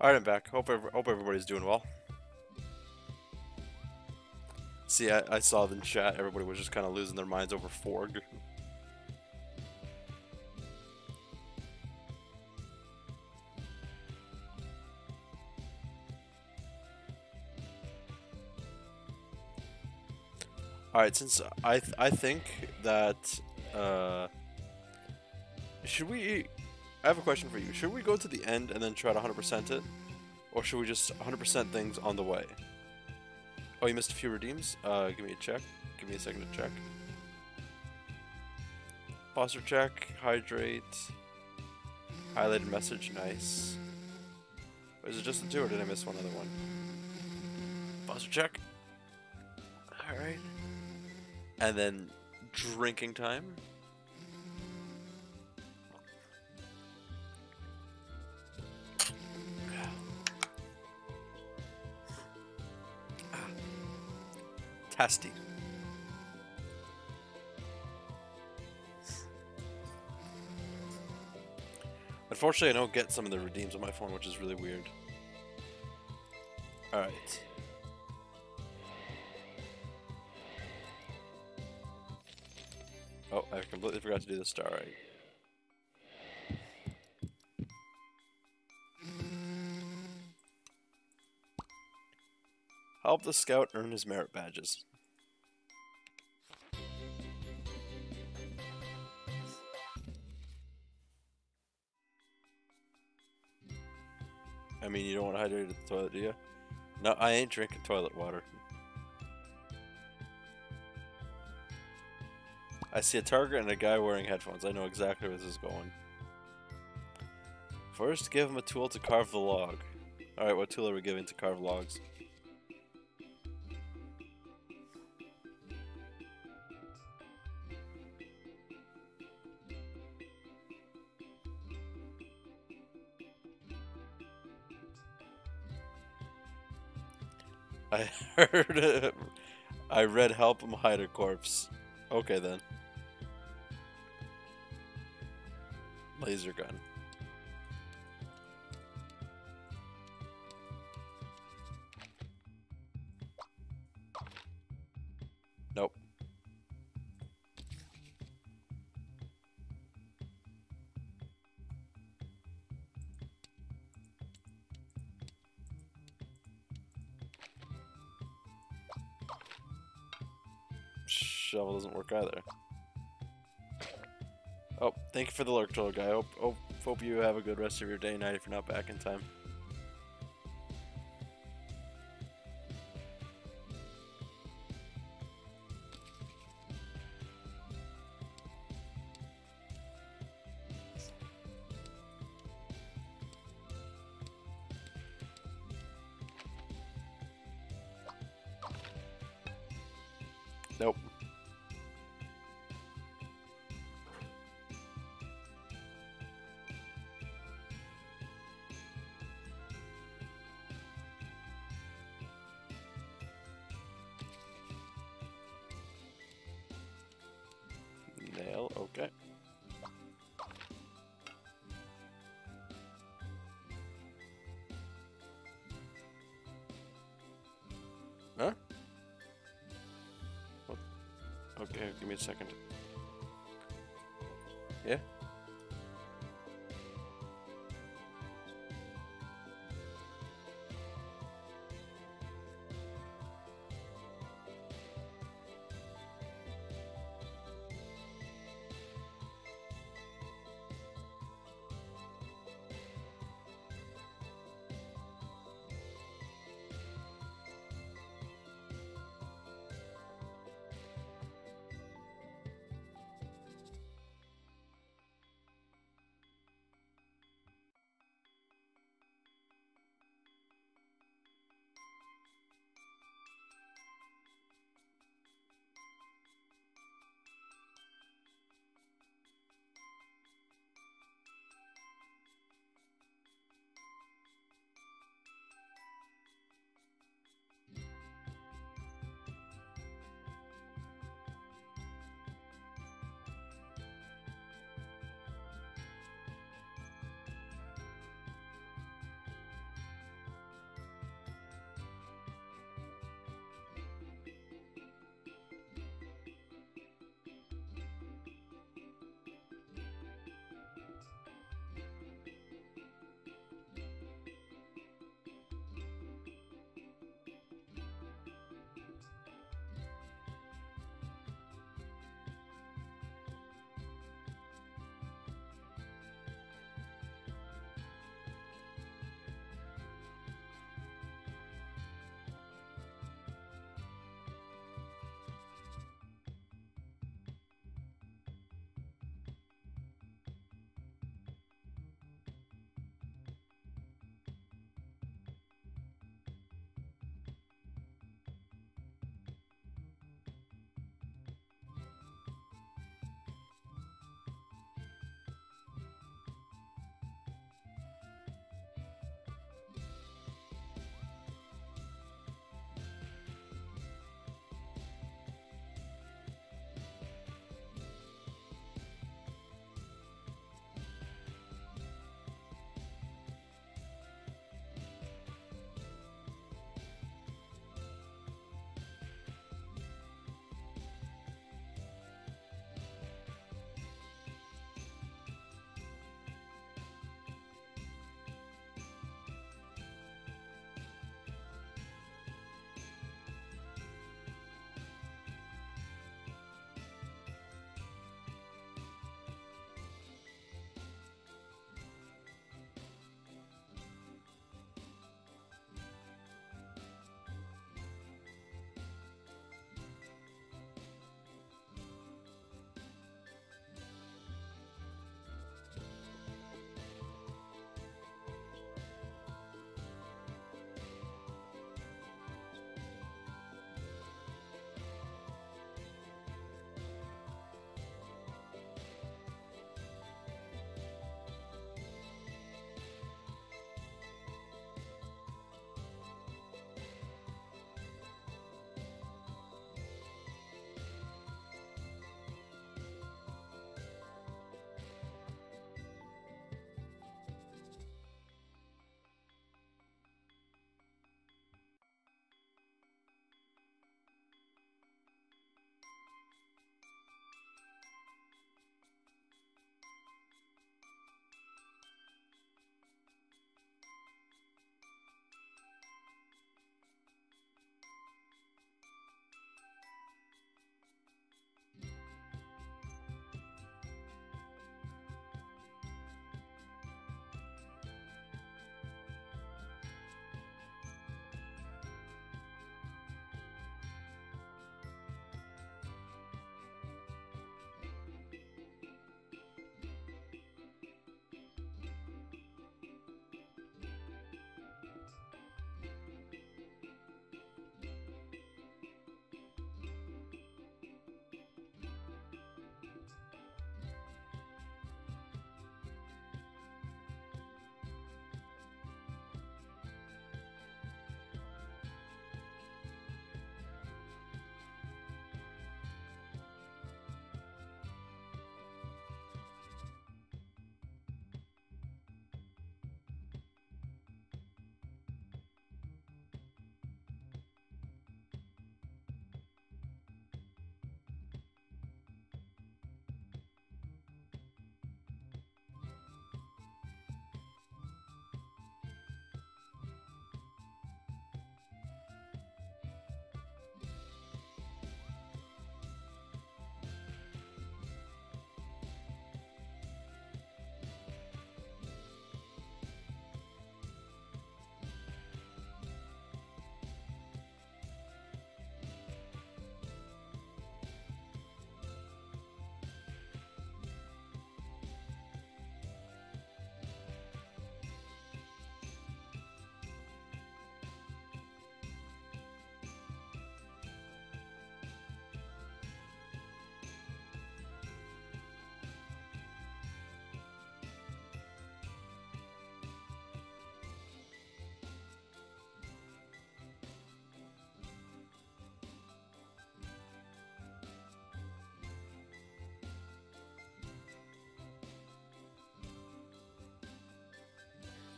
All right, I'm back. Hope hope everybody's doing well. See, I, I saw in chat everybody was just kind of losing their minds over Forg. All right, since I th- I think that uh, should we? I have a question for you. Should we go to the end and then try to 100% it, or should we just 100% things on the way? Oh, you missed a few redeems. Uh, give me a check. Give me a second to check. Foster check. Hydrate. Highlighted message. Nice. Is it just the two, or did I miss one other one? Foster check. All right. And then drinking time. Unfortunately, I don't get some of the redeems on my phone, which is really weird. Alright. Oh, I completely forgot to do the star right. Help the scout earn his merit badges. To the toilet, do you? No, I ain't drinking toilet water. I see a target and a guy wearing headphones. I know exactly where this is going. First, give him a tool to carve the log. Alright, what tool are we giving to carve logs? Heard. I read help him hide a corpse. Okay then. Laser gun. Work either. Oh, thank you for the lurk troll guy. Hope, hope, hope you have a good rest of your day and night if you're not back in time. Give me a second.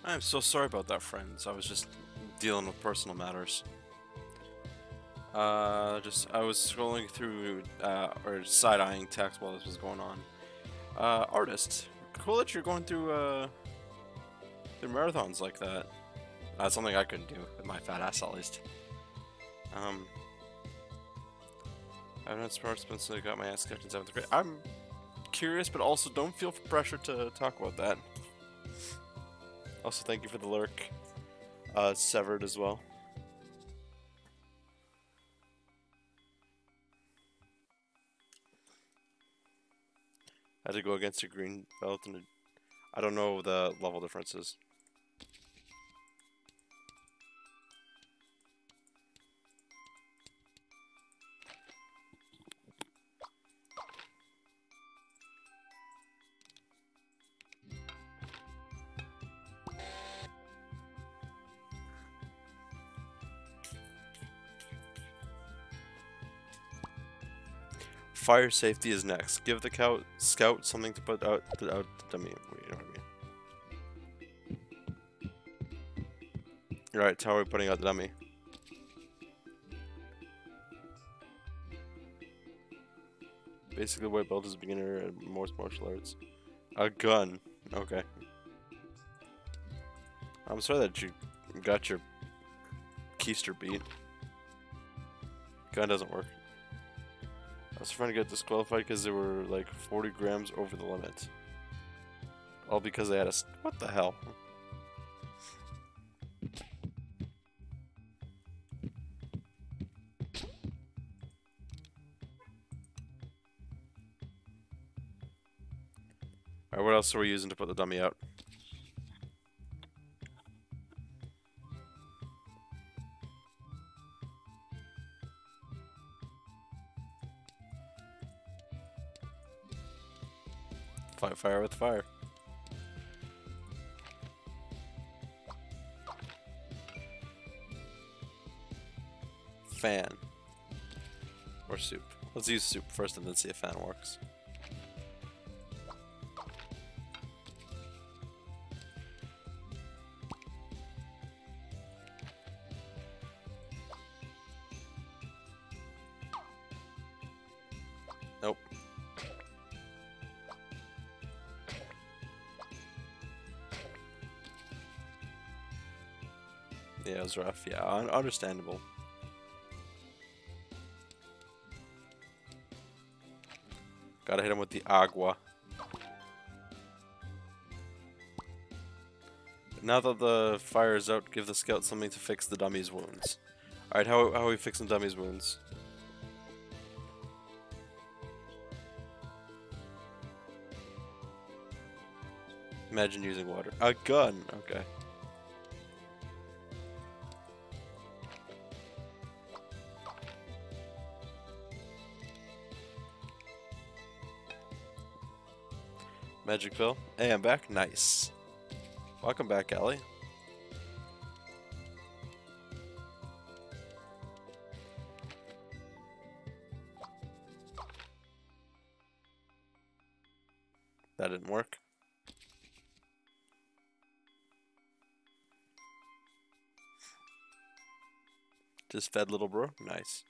I'm so sorry about that, friends. I was just dealing with personal matters. Uh, just I was scrolling through uh, or side-eyeing text while this was going on. Uh, artist, cool that you're going through uh, through marathons like that. That's something I couldn't do with my fat ass, at least. Um, I've not sports since I got my ass kicked in seventh grade. I'm curious, but also don't feel pressure to talk about that. Also, thank you for the lurk. Uh, severed as well. I had to go against a green belt, and I don't know the level differences. Fire safety is next. Give the cow scout something to put out the out the dummy. You know what I mean? Right, how are we putting out the dummy? Basically, white belt is a beginner at most martial arts. A gun. Okay. I'm sorry that you got your keister beat. Gun doesn't work. I was trying to get disqualified because they were like 40 grams over the limit. All because they had a. What the hell? Alright, what else are we using to put the dummy out? Fire with fire. Fan. Or soup. Let's use soup first and then see if fan works. Was rough. Yeah, un understandable. Gotta hit him with the agua. Now that the fire is out, give the scout something to fix the dummy's wounds. Alright, how, how are we fixing dummy's wounds? Imagine using water. A gun! Okay. Magic pill. Hey, I'm back. Nice. Welcome back, Ellie. That didn't work. Just fed little bro. Nice.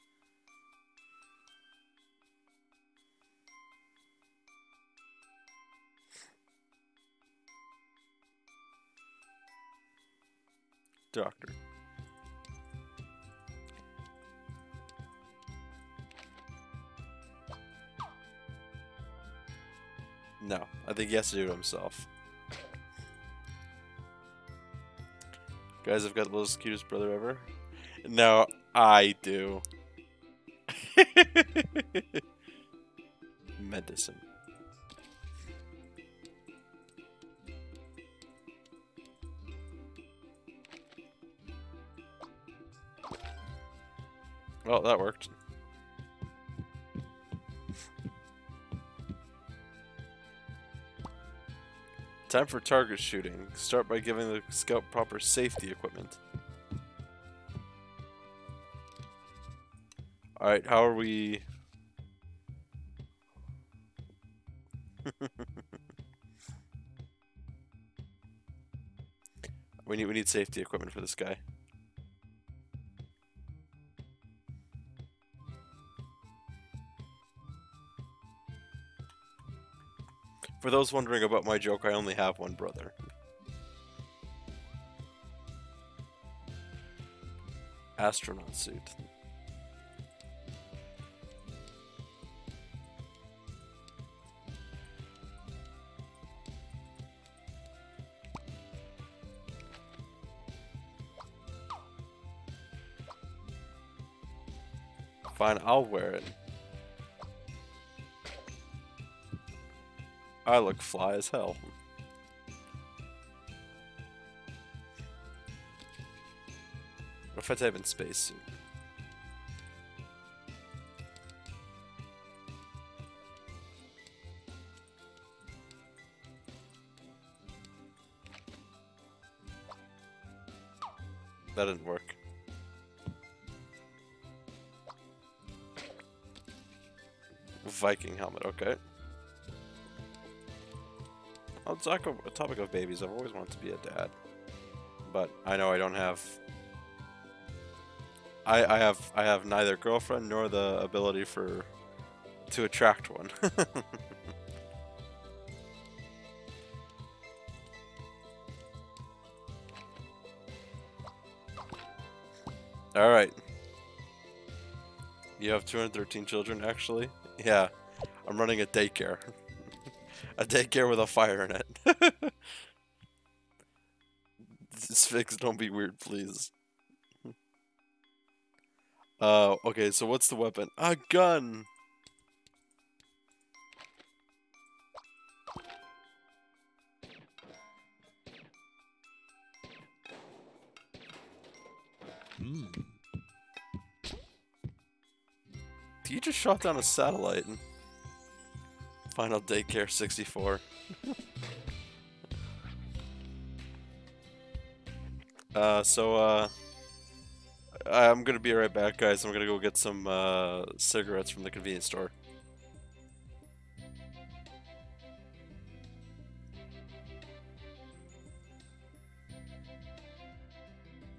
Doctor. No, I think he has to do it himself. Guys, I've got the most cutest brother ever. No, I do. Medicine. Well, that worked. Time for target shooting. Start by giving the scout proper safety equipment. Alright, how are we... We need we need safety equipment for this guy. For those wondering about my joke, I only have one brother. Astronaut suit. Fine, I'll wear it. I look fly as hell. What if I type in spacesuit? That didn't work. Viking helmet, okay. On the topic of babies, I've always wanted to be a dad. But I know I don't have I, I have I have neither girlfriend nor the ability for to attract one. All right. You have 213 children, actually? Yeah. I'm running a daycare. a daycare with a fire in it. Sphinx, don't be weird, please. Uh, okay, so what's the weapon? A gun! Hmm. You just shot down a satellite. Final Daycare 64. uh, so, uh... I'm gonna be right back, guys. I'm gonna go get some uh, cigarettes from the convenience store.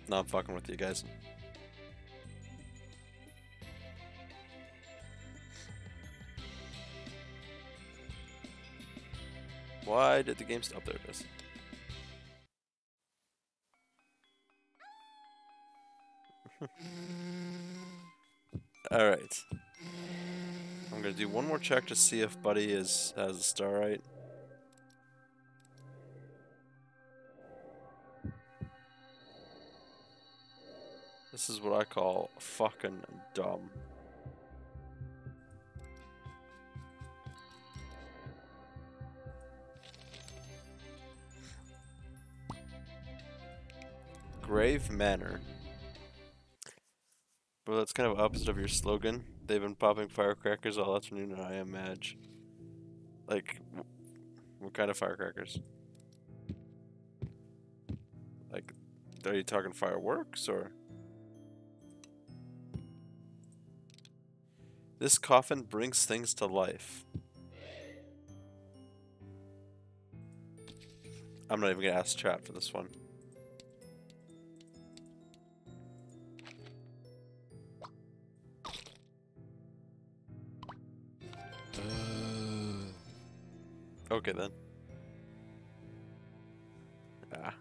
No, I'm fucking with you guys. Why did the game stop? There it is. Alright. I'm gonna do one more check to see if Buddy is has a star right. This is what I call fucking dumb. Grave Manner. Well, that's kind of opposite of your slogan. They've been popping firecrackers all afternoon, and I am Madge. Like, what kind of firecrackers? Like, are you talking fireworks or? This coffin brings things to life. I'm not even gonna ask chat for this one. Okay then. Ah.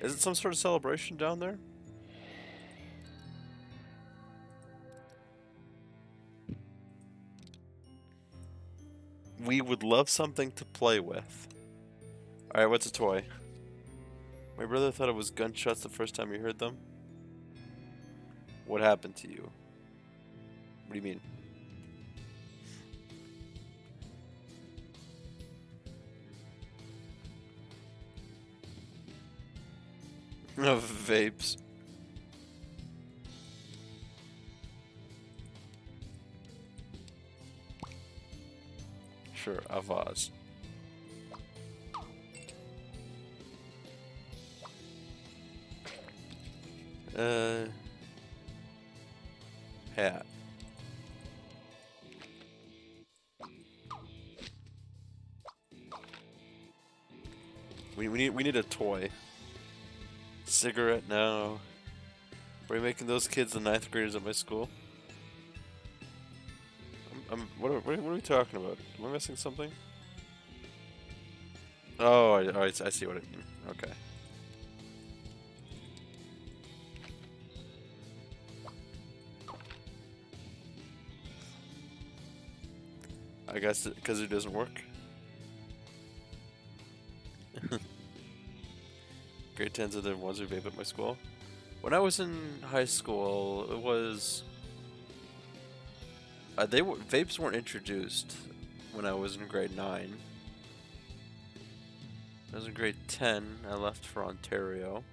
Is it some sort of celebration down there? We would love something to play with. Alright, what's a toy? My brother thought it was gunshots the first time he heard them. What happened to you? What do you mean? Of vapes. Sure, a vase. Uh, hat. We, we need we need a toy. Cigarette now. Are you making those kids the ninth graders at my school? I'm, I'm what, are, what, are, we talking about? Am I missing something? Oh, I, oh, I, I see what I mean. Okay. I guess because it, it doesn't work. Grade 10s are the ones who vape at my school. When I was in high school, it was. Uh, they were, vapes weren't introduced when I was in grade 9. I was in grade 10. I left for Ontario.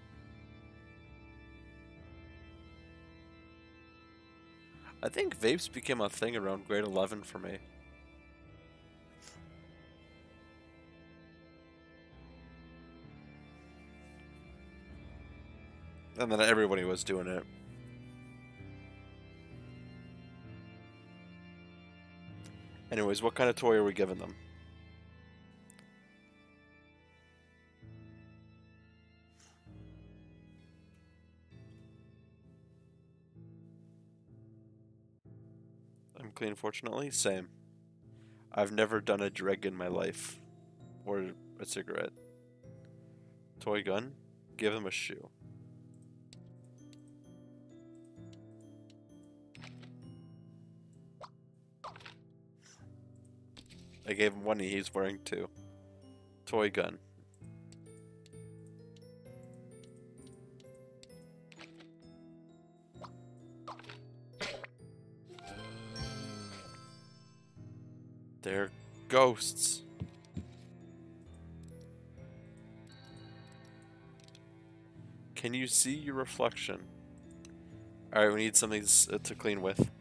I think vapes became a thing around grade 11 for me. And then everybody was doing it. Anyways, what kind of toy are we giving them? I'm clean, fortunately. Same. I've never done a dreg in my life. Or a cigarette. Toy gun? Give them a shoe. I gave him one, he's wearing two. Toy gun. They're ghosts. Can you see your reflection? Alright, we need something uh, to clean with.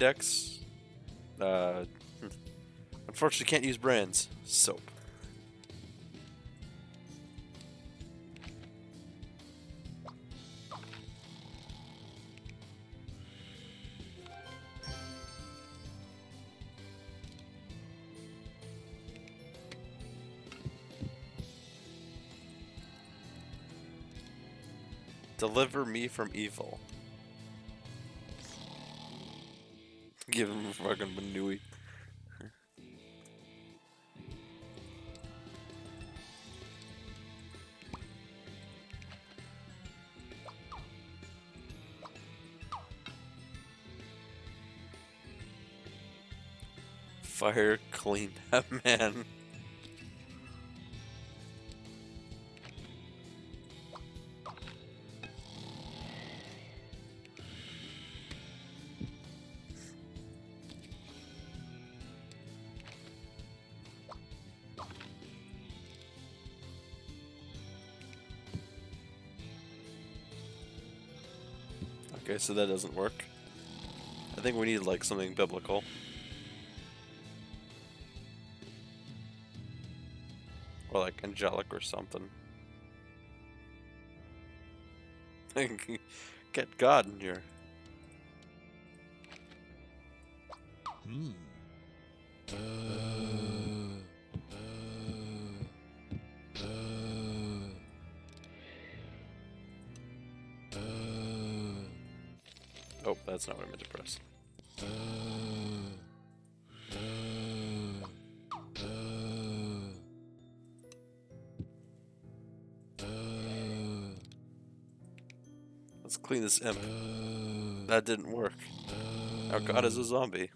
Windex. Uh, unfortunately, can't use brands. Soap. Deliver me from evil. Give him a fucking Manui. Fire clean that man. So that doesn't work. I think we need like something biblical. Or like angelic or something. Get God in here. That's not what I meant to press. Let's clean this imp. That didn't work. Now God is a zombie.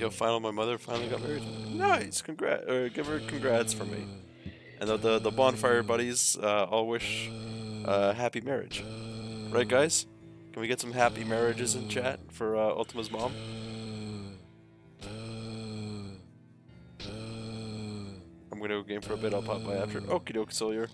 Yo, final, my mother finally got married. Nice, congrats, or give her congrats for me. And the, the, the bonfire buddies uh, all wish uh, happy marriage. Right, guys? Can we get some happy marriages in chat for uh, Ultima's mom? I'm gonna go game for a bit, I'll pop by after. Okie doke, Sawyer.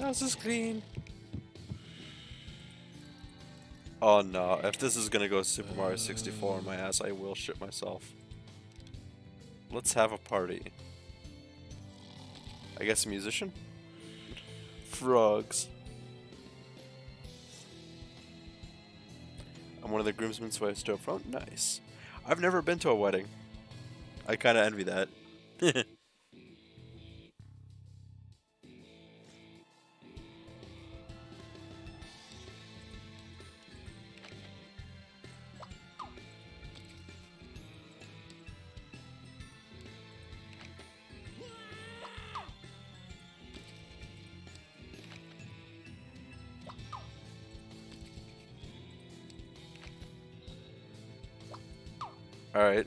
House is clean. Oh no, if this is gonna go Super Mario 64 on my ass, I will shit myself. Let's have a party. I guess a musician? Frogs. I'm one of the groomsmen's wives to up front. Nice. I've never been to a wedding. I kind of envy that. Alright.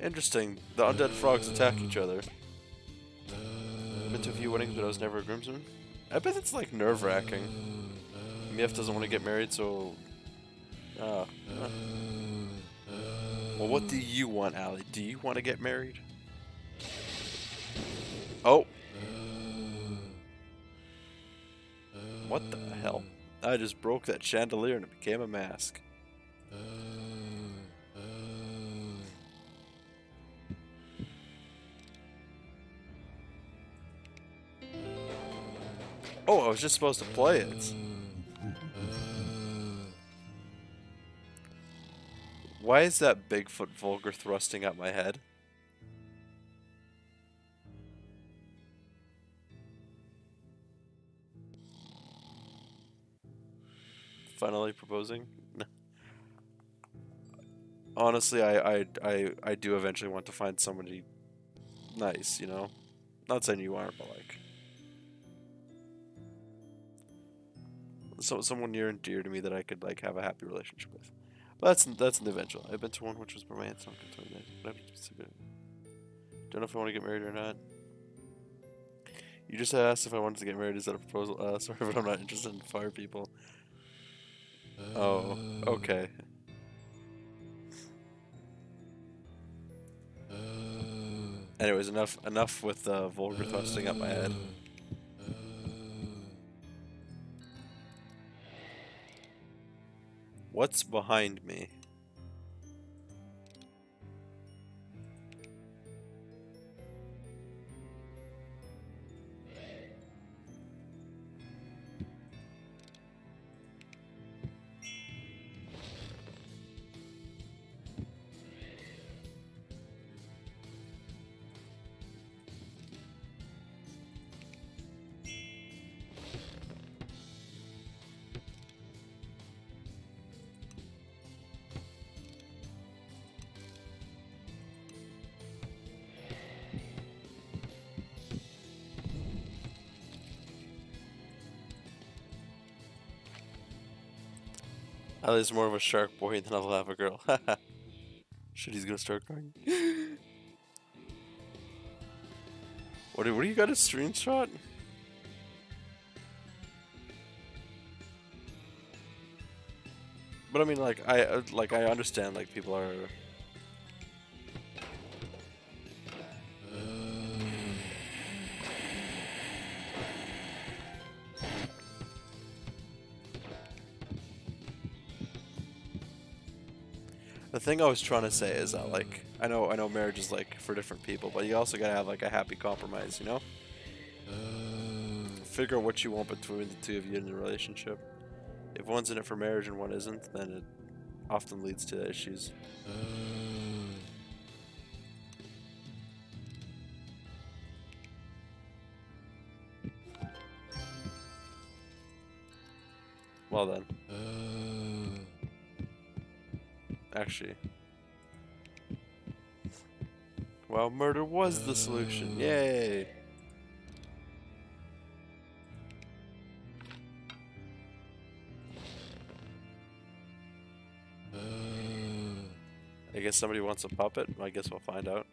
Interesting. The undead frogs attack each other. Been to a few weddings, but I was never a groomsman. I bet it's like nerve wracking. Mif doesn't want to get married, so. Uh, uh. Well, what do you want, Allie? Do you want to get married? I just broke that chandelier and it became a mask. Uh, uh. Oh, I was just supposed to play it. Why is that Bigfoot vulgar thrusting at my head? Proposing? Honestly, I, I, I, I do eventually want to find somebody nice, you know? Not saying you aren't, but like... So, someone near and dear to me that I could like have a happy relationship with. But that's that's an eventual. I've been to one which was by my aunt's uncle. Don't know if I want to get married or not. You just asked if I wanted to get married. Is that a proposal? Uh, sorry, but I'm not interested in fire people. Oh, okay. Anyways, enough enough with uh, vulgar thrusting up my head. What's behind me? Ali's more of a shark boy than I'll have a lava girl. Shit, he's gonna start crying. what, do, what do you got a screenshot? But I mean, like I uh, like I understand like people are thing I was trying to say is that like I know I know marriage is like for different people, but you also gotta have like a happy compromise, you know? Uh. Figure out what you want between the two of you in the relationship. If one's in it for marriage and one isn't, then it often leads to issues. Well Murder was the solution. Uh. Yay! Uh. I guess somebody wants a puppet. I guess we'll find out.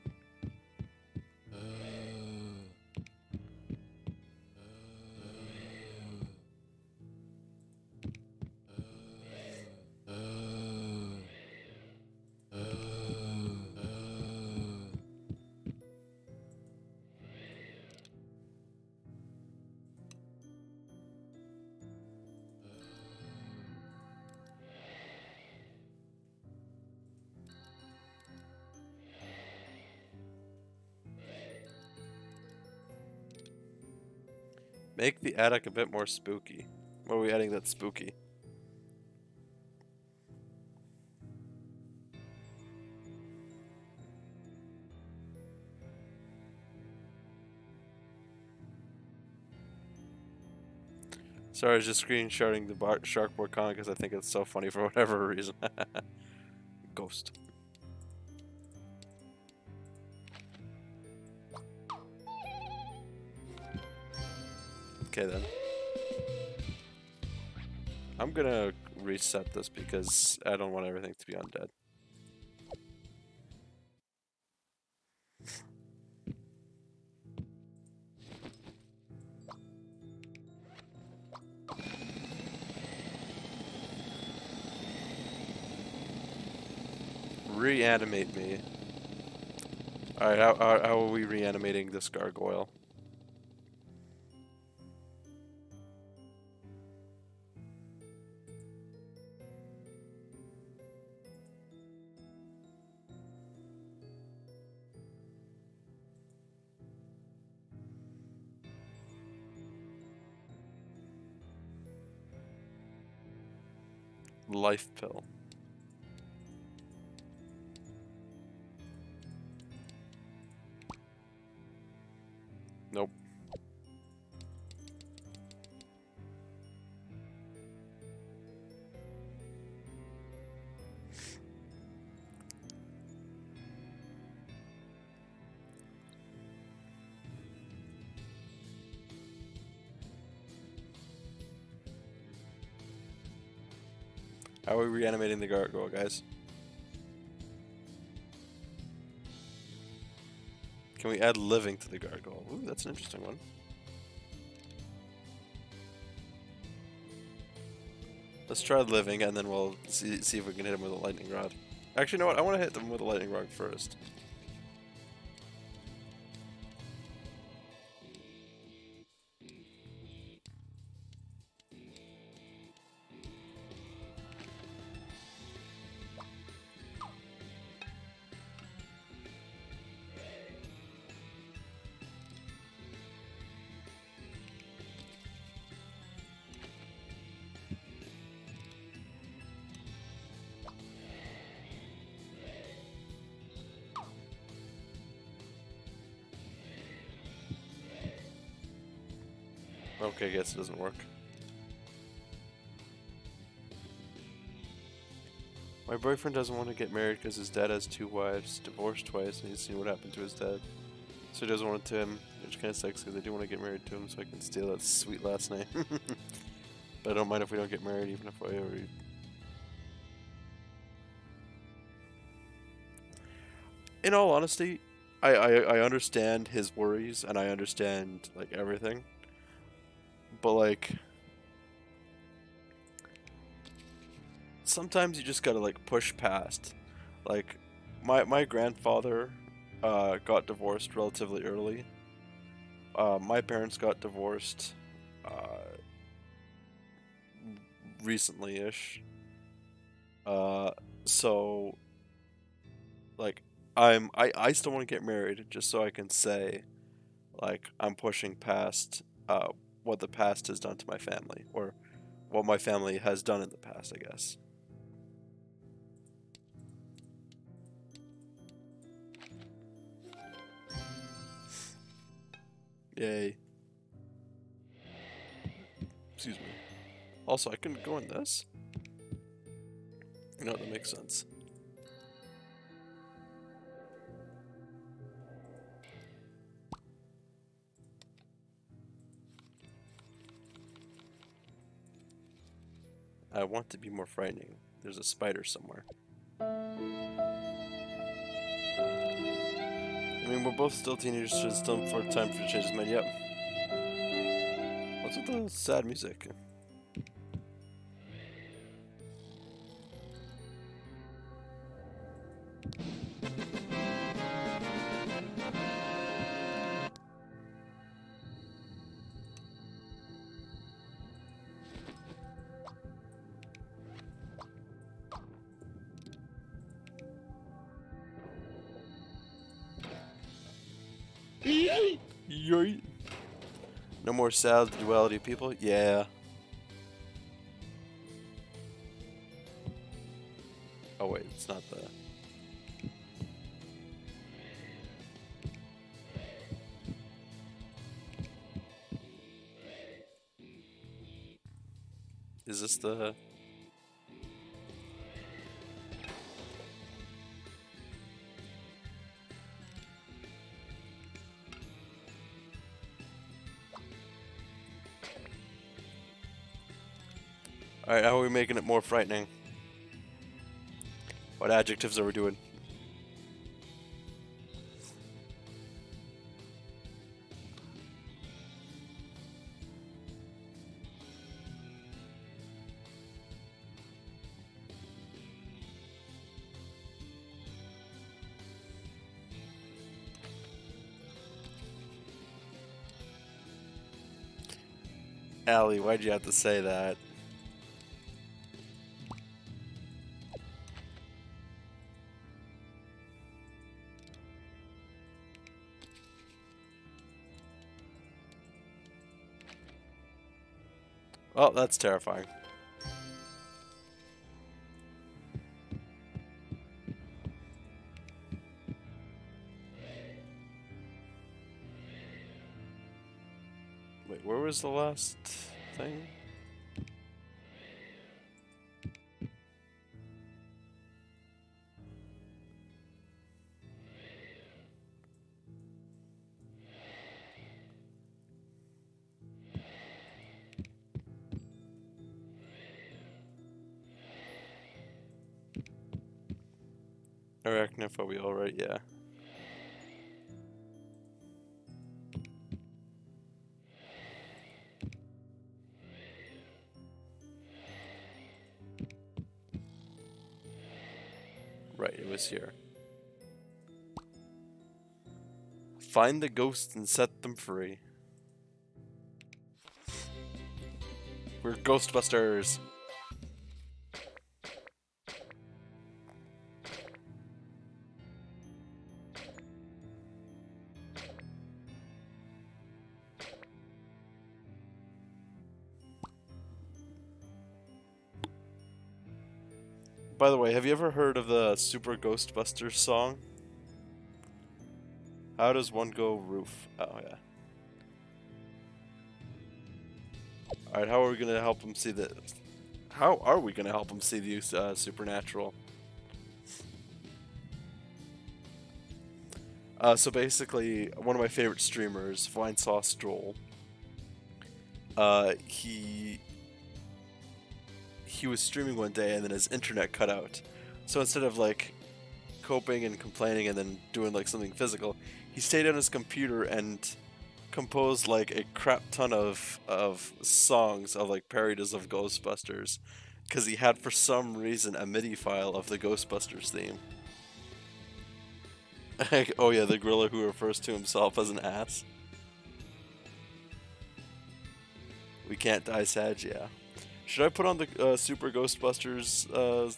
Make the attic a bit more spooky. What are we adding that's spooky? Sorry, I was just screenshotting the bar- Sharkboard comic because I think it's so funny for whatever reason. Ghost. Okay then. I'm gonna reset this because I don't want everything to be undead. Reanimate me. Alright, how, how, how are we reanimating this gargoyle? Life pill. We reanimating the gargoyle, guys? Can we add living to the gargoyle? Ooh, that's an interesting one. Let's try living, and then we'll see, see if we can hit him with a lightning rod. Actually, you know what? I want to hit them with a lightning rod first. Guess it doesn't work. My boyfriend doesn't want to get married because his dad has two wives, divorced twice, and he's seen what happened to his dad. So he doesn't want it to him, which kind of sucks because I do want to get married to him so I can steal that sweet last name. but I don't mind if we don't get married, even if I already. In all honesty, I, I, I understand his worries and I understand like everything but like sometimes you just gotta like push past. Like my my grandfather uh, got divorced relatively early. Uh, my parents got divorced uh, recently-ish. Uh, so like i'm i i still want to get married just so i can say like i'm pushing past uh what the past has done to my family, or what my family has done in the past, I guess. Yay. Excuse me. Also, I can go in this? You know, that makes sense. I want to be more frightening. There's a spider somewhere. I mean, we're both still teenagers, so it's still for time for changes made. Yep. What's with the sad music? No more sad duality people? Yeah. Oh wait, it's not the... Is this the... Alright, how are we making it more frightening? What adjectives are we doing? Allie, why'd you have to say that? Oh, that's terrifying. Wait, where was the last thing? Arachnophobia, alright, yeah. Right, it was here. Find the ghosts and set them free. We're Ghostbusters! You ever heard of the Super Ghostbusters song? How does one go roof? Oh, yeah. Alright, how are we going to help them see the... How are we going to help them see the uh, supernatural? Uh, so basically, one of my favorite streamers, Fine Sauce Droll, uh, he he was streaming one day and then his internet cut out. So instead of like coping and complaining and then doing like something physical, he stayed on his computer and composed like a crap ton of of songs of like parodies of Ghostbusters because he had for some reason a MIDI file of the Ghostbusters theme. oh yeah, the gorilla who refers to himself as an ass. We can't die sad, yeah. Should I put on the uh, Super Ghostbusters? Uh...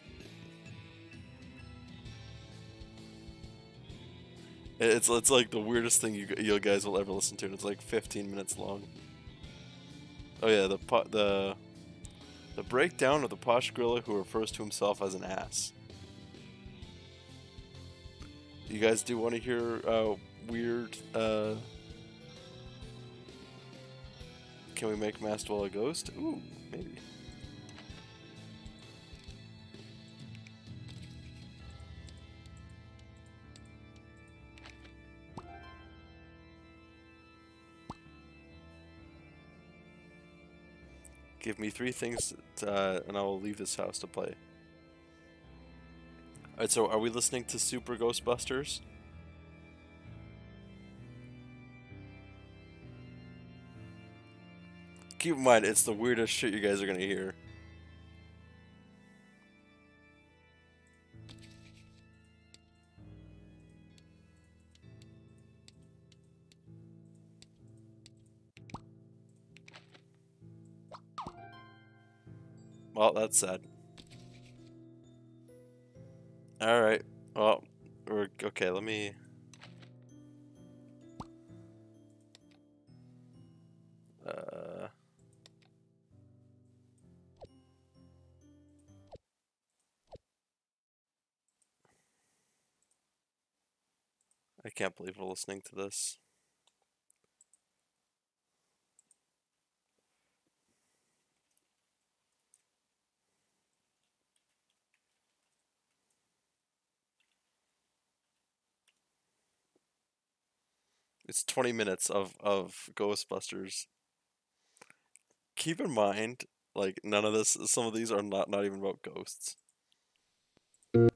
It's it's like the weirdest thing you you guys will ever listen to. And it's like 15 minutes long. Oh yeah, the the the breakdown of the posh gorilla who refers to himself as an ass. You guys do want to hear uh, weird? Uh... Can we make Maxwell a ghost? Ooh, maybe. Give me three things, uh, and I will leave this house to play. Alright, so are we listening to Super Ghostbusters? Keep in mind, it's the weirdest shit you guys are gonna hear. Well, that's sad. Alright. Well, we're... Okay, let me... Uh... I can't believe we're listening to this. It's 20 minutes of, of Ghostbusters. Keep in mind, like none of this some of these are not not even about ghosts. Let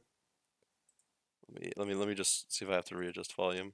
me let me let me just see if I have to readjust volume.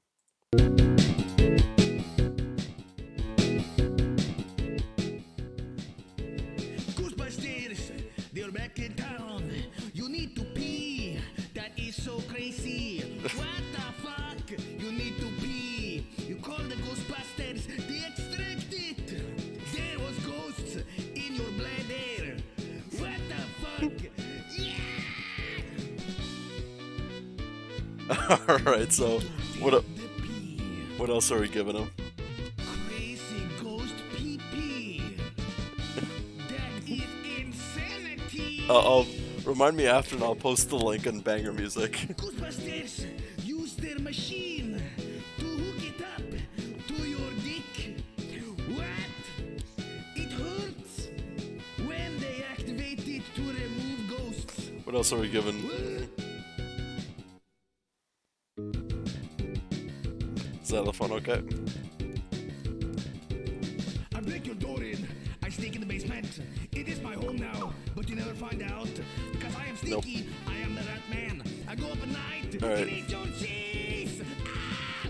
All right, so what Feel a- the pee. what else are we giving them? Crazy ghost pee pee. that is insanity. Uh, I'll remind me after, and I'll post the link and banger music. Ghostbusters use their machine to hook it up to your dick. What? It hurts when they activate it to remove ghosts. What else are we giving? Xylophone, okay. I break your door in. I sneak in the basement. It is my home now, but you never find out because I am Nope. sneaky. I am the rat man. I go up at night All right. and eat your cheese. Ah!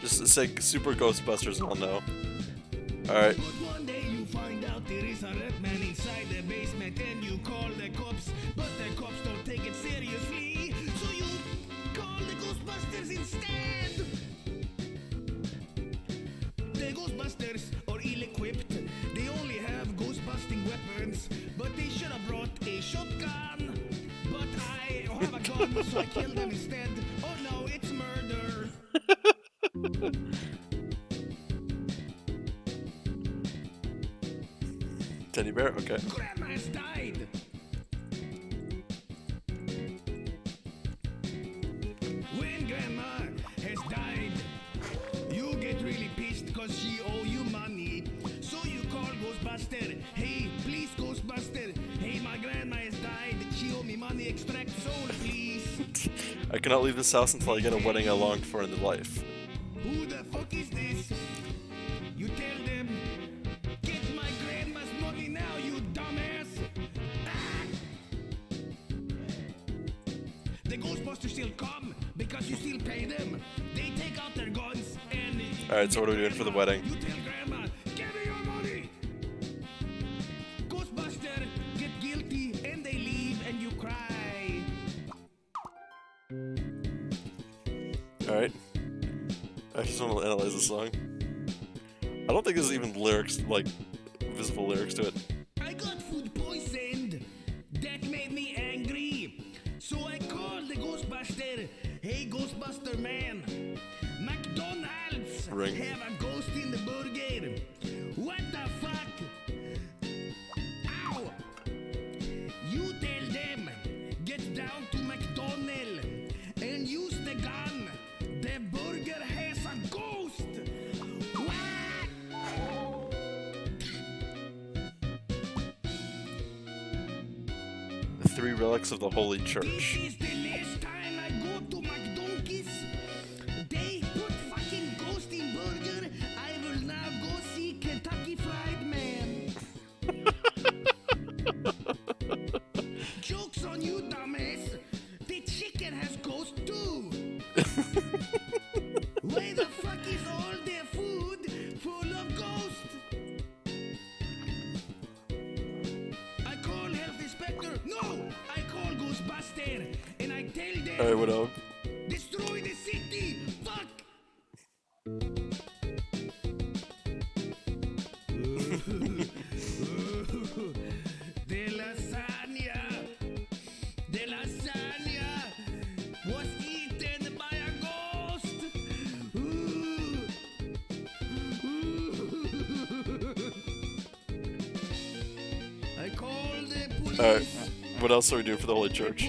Just say Super Ghostbusters, I'll know. Alright, But so I them instead. Oh no, it's murder. Teddy Bear, okay. Cannot leave this house until I get a wedding I longed for in life. Who the fuck is this? You tell them, get my grandma's money now, you dumbass! Ah! The Ghostbusters still come because you still pay them. They take out their guns and. Alright, so what are we doing for the wedding? Like, Church. What else are we doing for the Holy Church?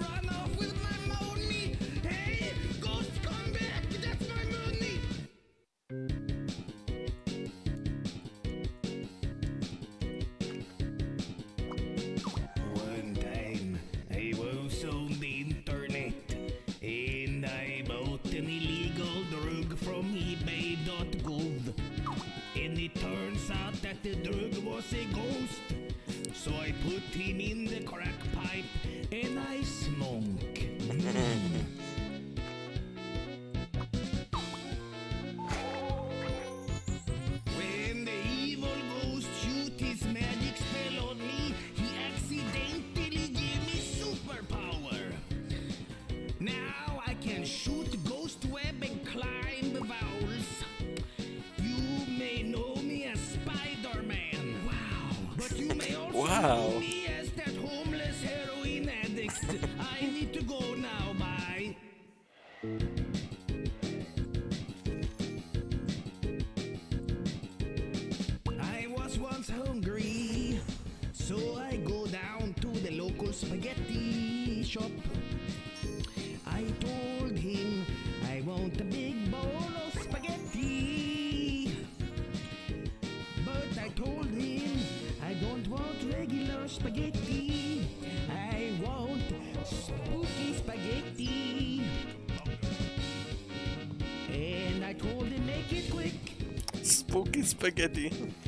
Spaghetti.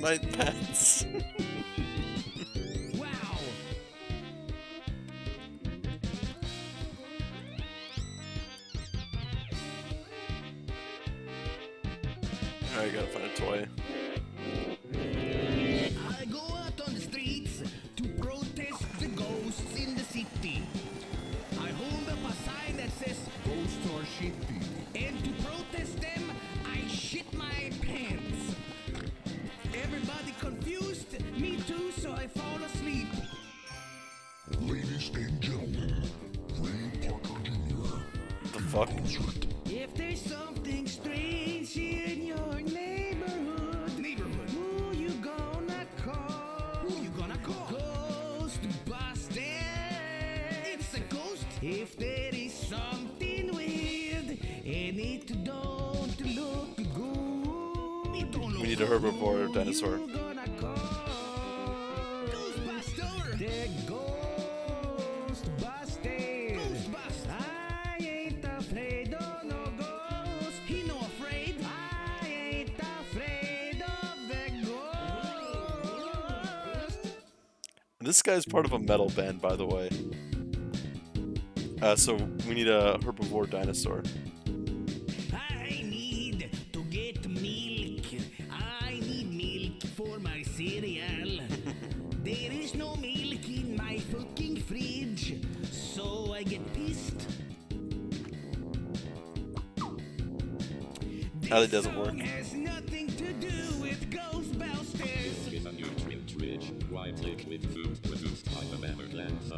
my bad. This guy's part of a metal band, by the way. Uh, so we need a herbivore dinosaur. I need to get milk. I need milk for my cereal. there is no milk in my fucking fridge, so I get pissed. How it doesn't work. Has nothing to do with Ghostbusters. Get a new fridge,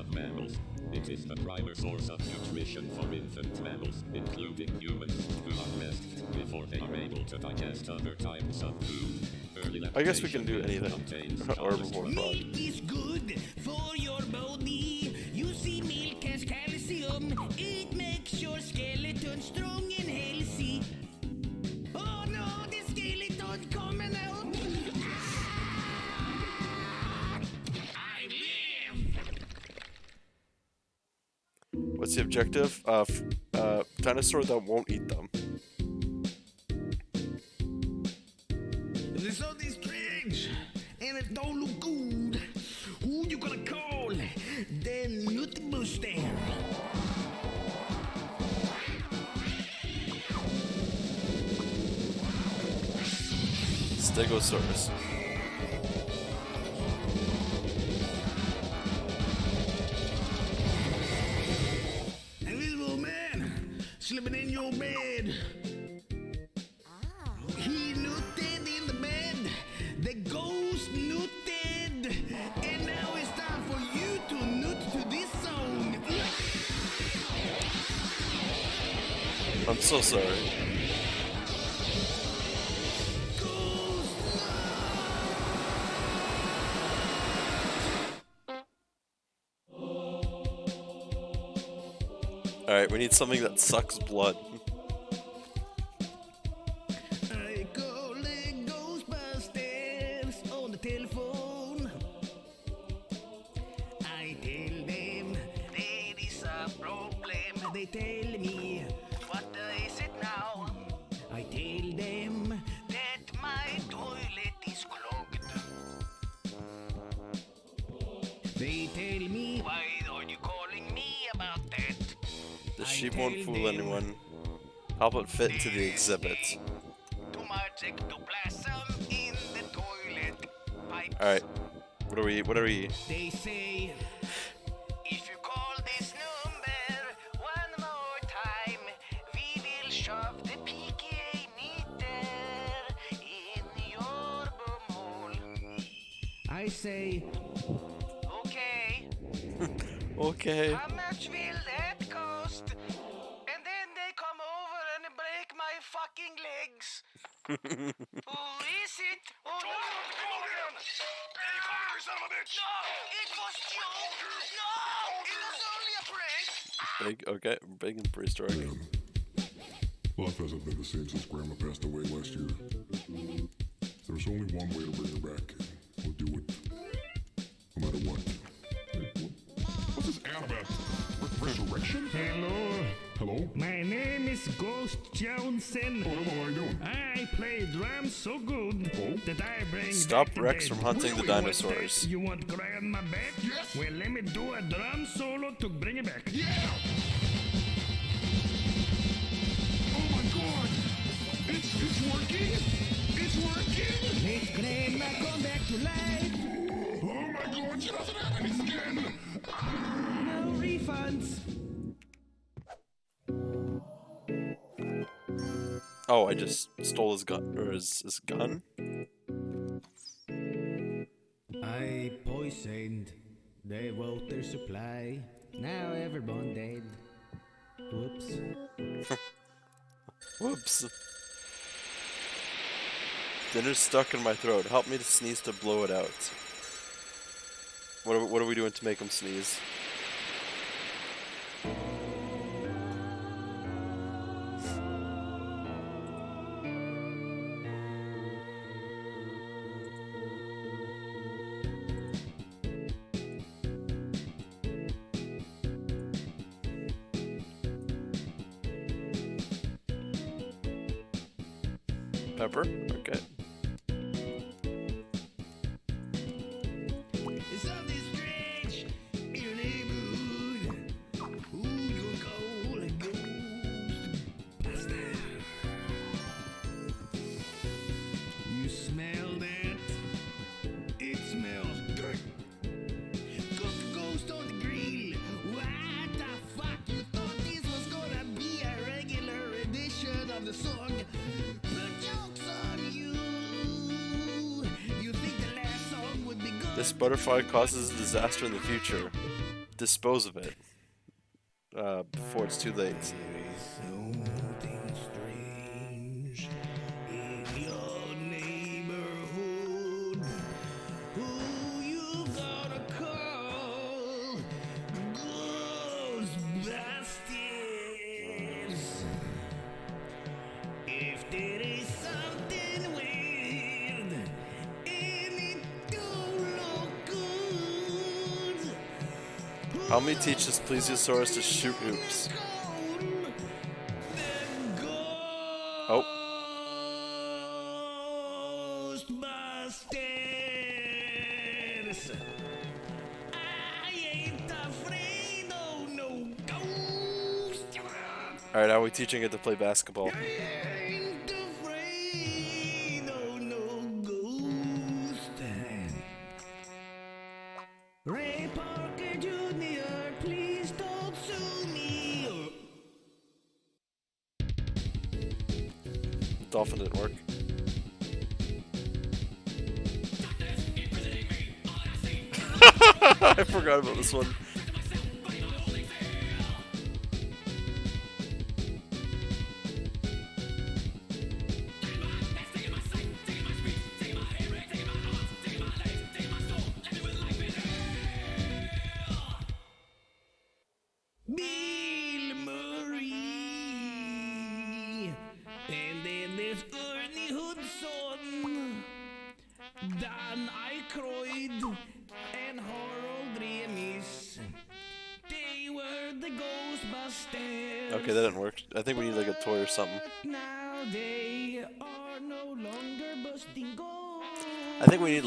of mammals. It is the primary source of nutrition for infant mammals, including humans, who are breastfed before they are able to digest other types of food. Early I guess we can do anything. Herbivore cholesterol. frog. Milk is good for your What's the objective? Uh, uh, dinosaur that won't eat them. This something strange, and it don't look good. Who you gonna call? The Nutty Booster. Stegosaurus. Something that sucks blood. How about fit into the exhibit? Too much ectoplasm in the toilet. Alright. What are we what are we They say, if you call this number one more time, we will shove the PKA meter in your bumhole. I say, okay, Okay. how much Who is it? Oh no! No! It was Joe! No! It was only a prank! Big okay, big and prehistoric. Life hasn't been the same since Grandma passed away last year. There's only one way to bring her back. We'll do it. No matter what. Hey, what- What's this ad about? Re- resurrection? Hello, Hello? my name is Ghost Johnson. Oh, hello, how you doing? I play drums so good Oh. that I bring Stop back Rex dead. from hunting the dinosaurs. You want grandma back? Yes. Well, let me do a drum solo to bring it back. Yeah! Oh my god! It's, it's working! It's working! Let grandma come back to life! Oh my god, she doesn't have any skin! No refunds! Oh, I just stole his gun or his, his gun? I poisoned the water supply. Now everyone dead. Whoops. Whoops. Dinner's stuck in my throat. Help me to sneeze to blow it out. What are, what are we doing to make him sneeze? butterfly causes a disaster in the future, dispose of it uh, before it's too late. Help me teach this plesiosaurus to shoot hoops. Oh. Alright, how are we teaching it to play basketball? this one.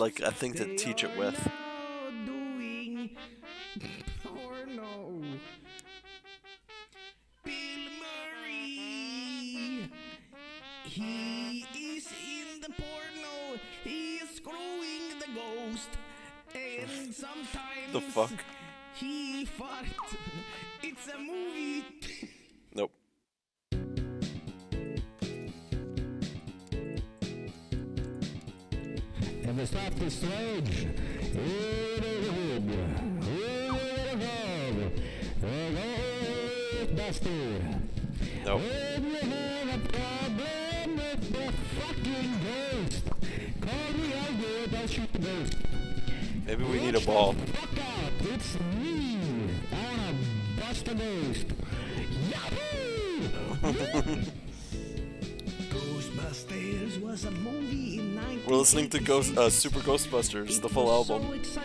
like a thing to teach it with. Ghost, uh, Super Ghostbusters, the full album. So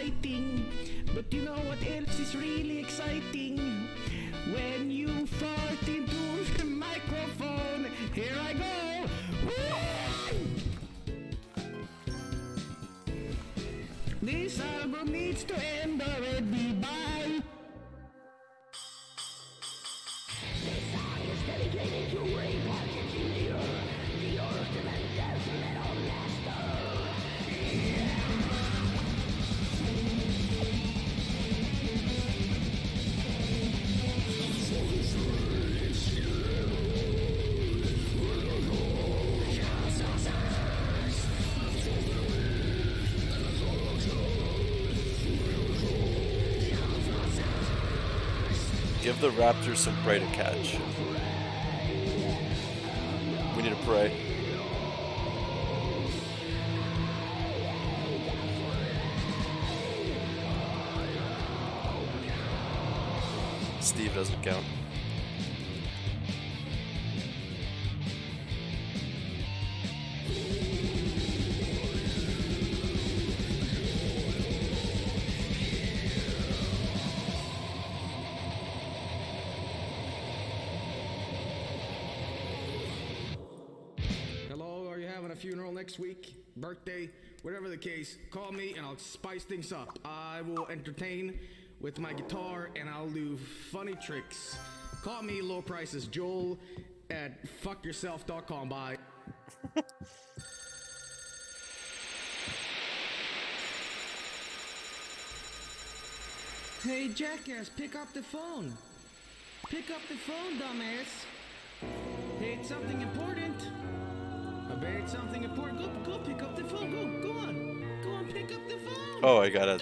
There's some prey to catch. birthday, whatever the case, call me and I'll spice things up. I will entertain with my guitar and I'll do funny tricks. Call me, low prices, Joel at fuckyourself.com. Bye. hey, jackass, pick up the phone. Pick up the phone, dumbass. Hey, it's something important need something important, go go pick up the phone. Go go on. Go on, pick up the phone. Oh, I got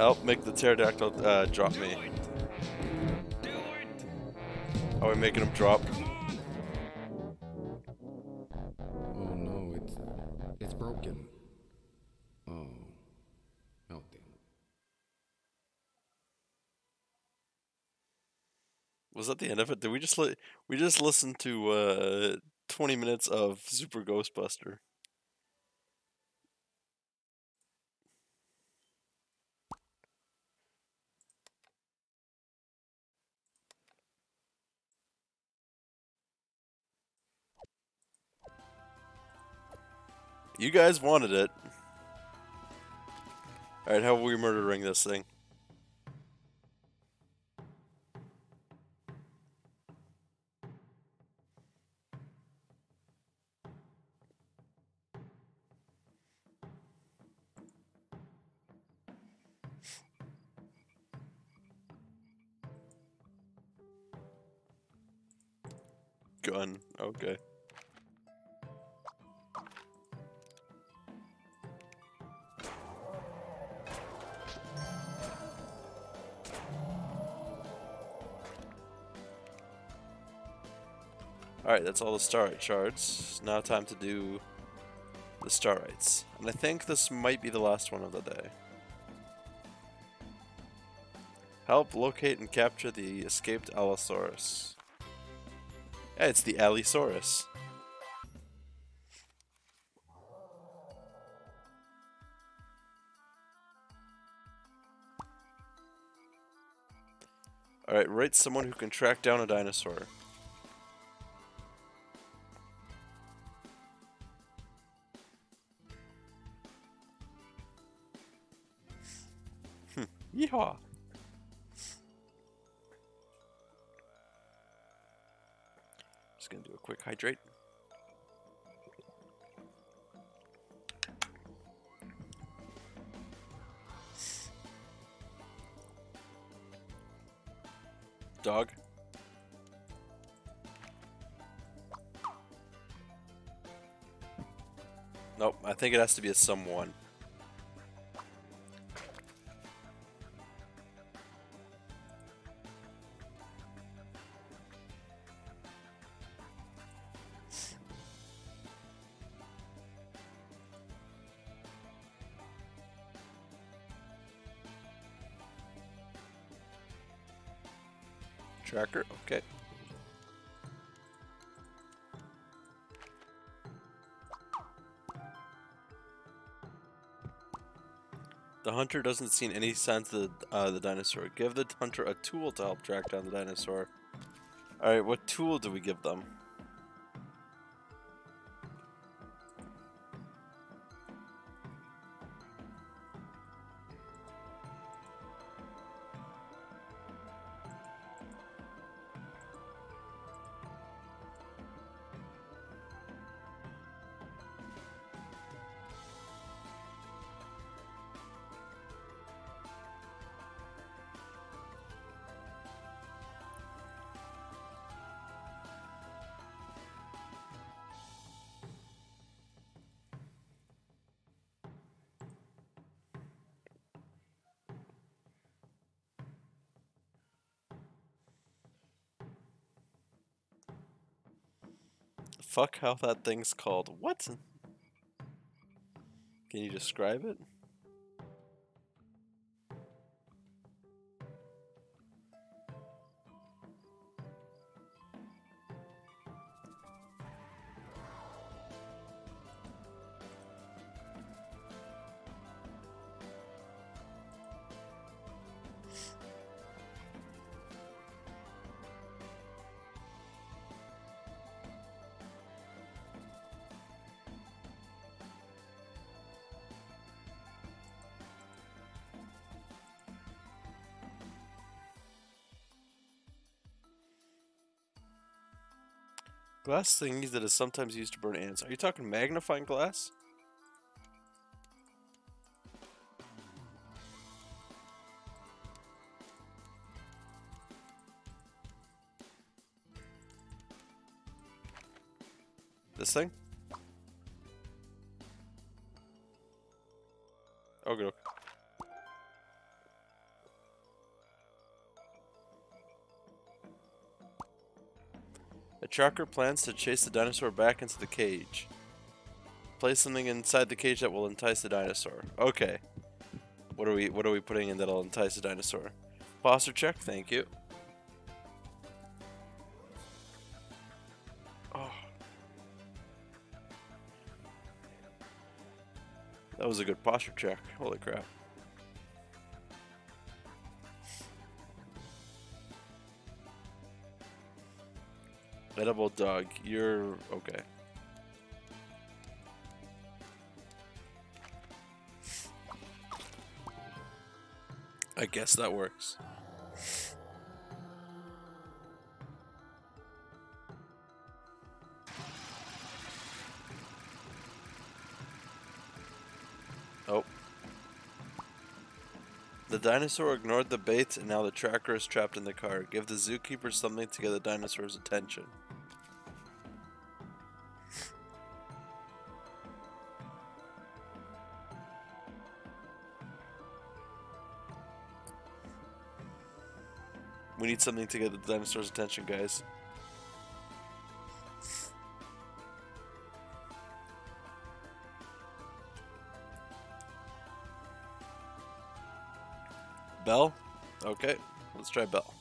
Help make the pterodactyl uh, drop me. it. Do it. Are we making him drop? Oh no, it's it's broken. Oh. Damn. Was that the end of it? Did we just li- we just listened to uh 20 minutes of Super Ghostbuster? You guys wanted it. Alright, how are we murdering this thing? Gun. Okay. Alright, that's all the starlight shards. Now time to do the starlights. And I think this might be the last one of the day. Help locate and capture the escaped Allosaurus. Yeah, it's the Allosaurus. Alright, write someone who can track down a dinosaur. Yeehaw! Just gonna do a quick hydrate. Dog. Nope, I think it has to be a someone. Tracker, okay. The hunter doesn't see any signs of the, uh, the dinosaur. Give the hunter a tool to help track down the dinosaur. Alright, what tool do we give them? Fuck how that thing's called. What? Can you describe it? Glass thingies that is sometimes used to burn ants. Are you talking magnifying glass? A tracker plans to chase the dinosaur back into the cage. Place something inside the cage that will entice the dinosaur. Okay. What are we what are we putting in that'll entice the dinosaur? Posture check, thank you. Oh. That was a good posture check. Holy crap. Edible dog, you're okay. I guess that works. Oh. The dinosaur ignored the bait and now the tracker is trapped in the car. Give the zookeeper something to get the dinosaur's attention. Need something to get the dinosaur's attention, guys. Bell? Okay, let's try Bell.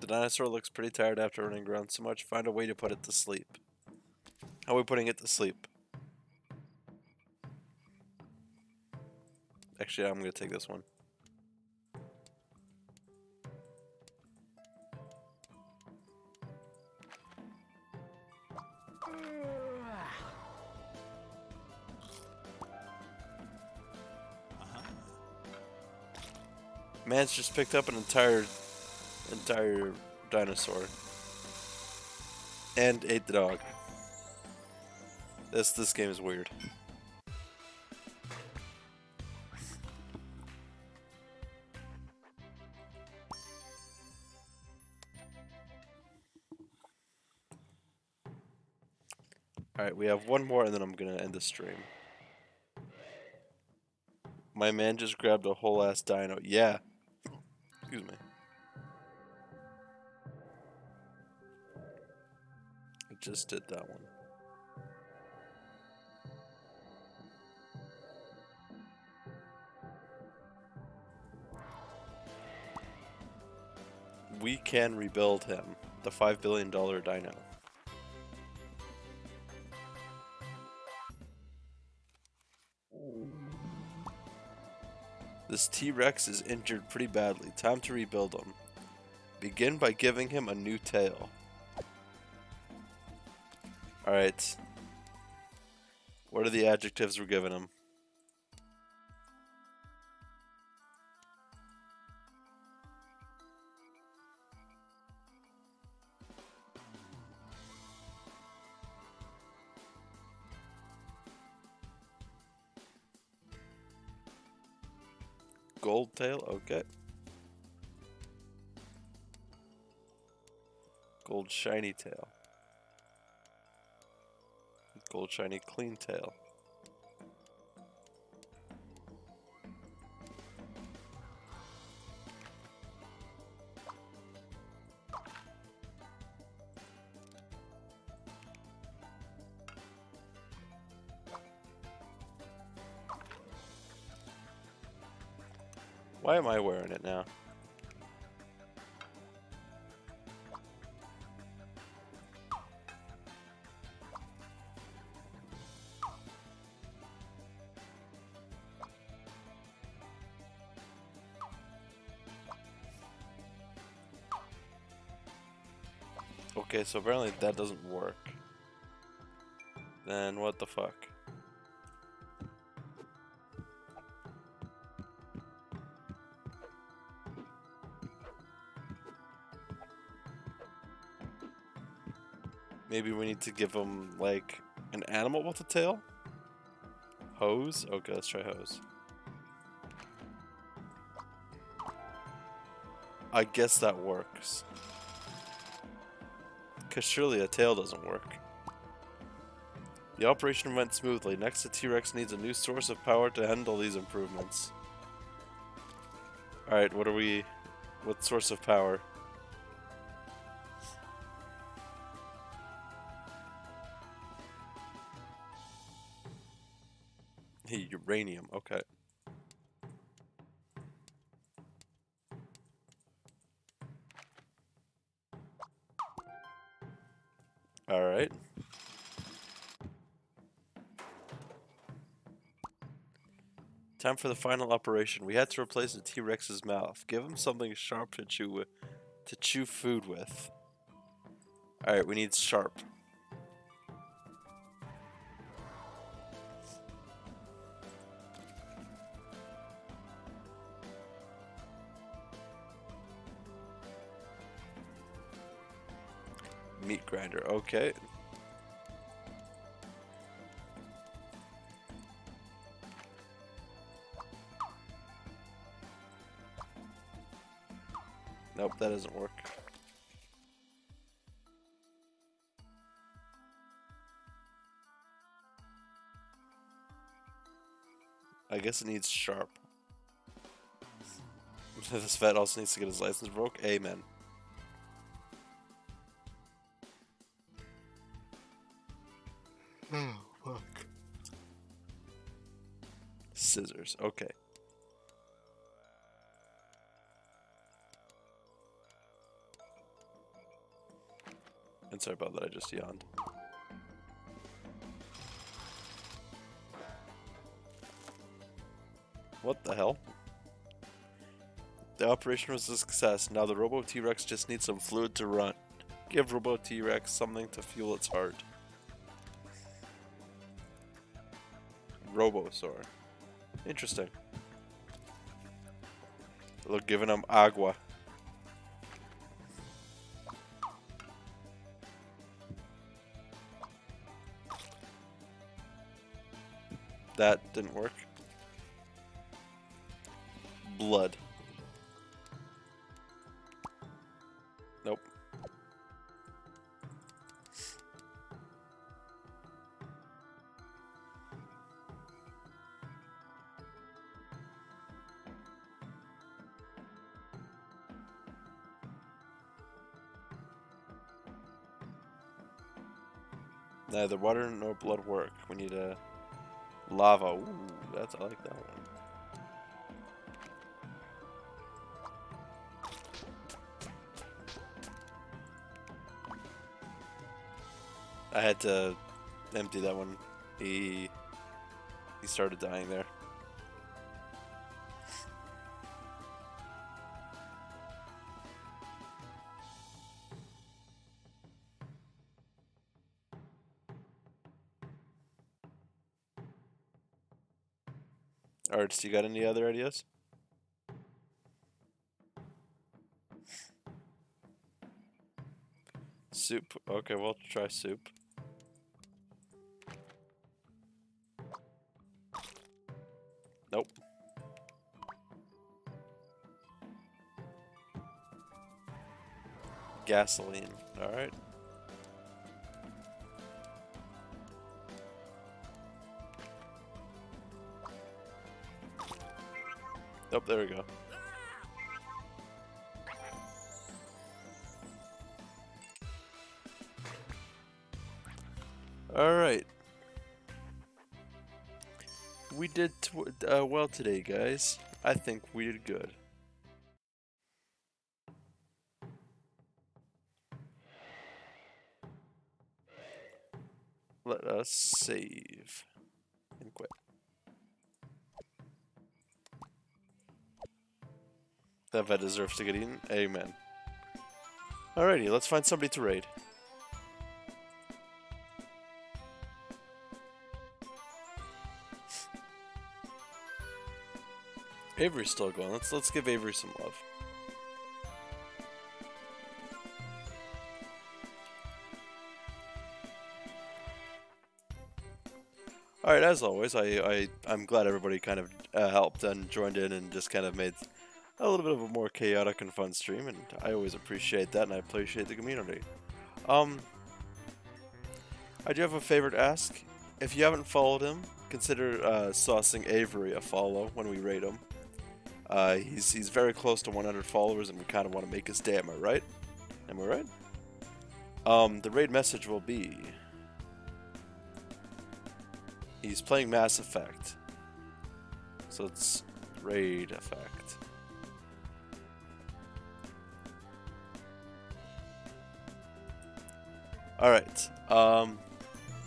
The dinosaur looks pretty tired after running around so much. Find a way to put it to sleep. How are we putting it to sleep? Actually, I'm gonna take this one. Uh-huh. Man's just picked up an entire, entire dinosaur, and ate the dog. This this game is weird. Alright, we have one more and then I'm gonna end the stream. My man just grabbed a whole ass dino. Yeah. Excuse me. I just did that one. We can rebuild him. The $5 billion dino. This T-Rex is injured pretty badly. Time to rebuild him. Begin by giving him a new tail. Alright. What are the adjectives we're giving him? Gold shiny tail. Gold shiny clean tail. Why am I wearing it now? Okay, so apparently that doesn't work. Then what the fuck? Maybe we need to give him, like, an animal with a tail? Hose? Okay, let's try hose. I guess that works. Cause surely a tail doesn't work. The operation went smoothly. Next, the T-Rex needs a new source of power to handle these improvements. Alright, what are we... What source of power? Hey, uranium, okay. Time for the final operation. We had to replace the T-Rex's mouth. Give him something sharp to chew with, to chew food with. All right, we need sharp. Meat grinder. Okay. That doesn't work. I guess it needs sharp. this vet also needs to get his license broke. Amen. Oh, fuck. Scissors. Okay. Sorry about that, I just yawned. What the hell? The operation was a success. Now the Robo T-Rex just needs some fluid to run. Give Robo T-Rex something to fuel its heart. Robosaur. Interesting. Look, giving him agua. That didn't work. Blood. Nope. Neither water nor blood work. We need a lava. Ooh, that's I like that one. I had to empty that one. He he started dying there. Arts, you got any other ideas? Soup. Okay, we'll try soup. Nope. Gasoline. Alright. Oh, there we go. All right. We did uh, well today, guys. I think we did good. Let us save that deserves to get eaten. Amen. Alrighty, let's find somebody to raid. Avery's still going. Let's let's give Avery some love. All right, as always, I, I I'm glad everybody kind of uh, helped and joined in and just kind of made a little bit of a more chaotic and fun stream, and I always appreciate that, and I appreciate the community. Um, I do have a favor to ask. If you haven't followed him, consider uh, saucing Avery a follow when we rate him. Uh, he's he's very close to 100 followers, and we kind of want to make his day. Am I right? Am I right? Um, the raid message will be. He's playing Mass Effect. So it's raid effect. Alright. Um,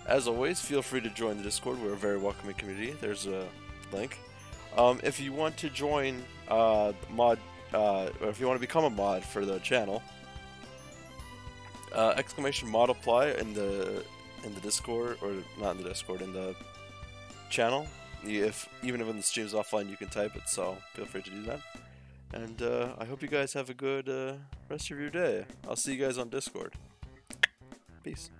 as always, feel free to join the Discord. We're a very welcoming community. There's a link. Um, if you want to join uh, mod, uh, or if you want to become a mod for the channel, uh, exclamation mod apply in the in the Discord or not in the Discord in the channel. If even if when the stream's offline, you can type it. So feel free to do that. And uh, I hope you guys have a good uh, rest of your day. I'll see you guys on Discord. Peace.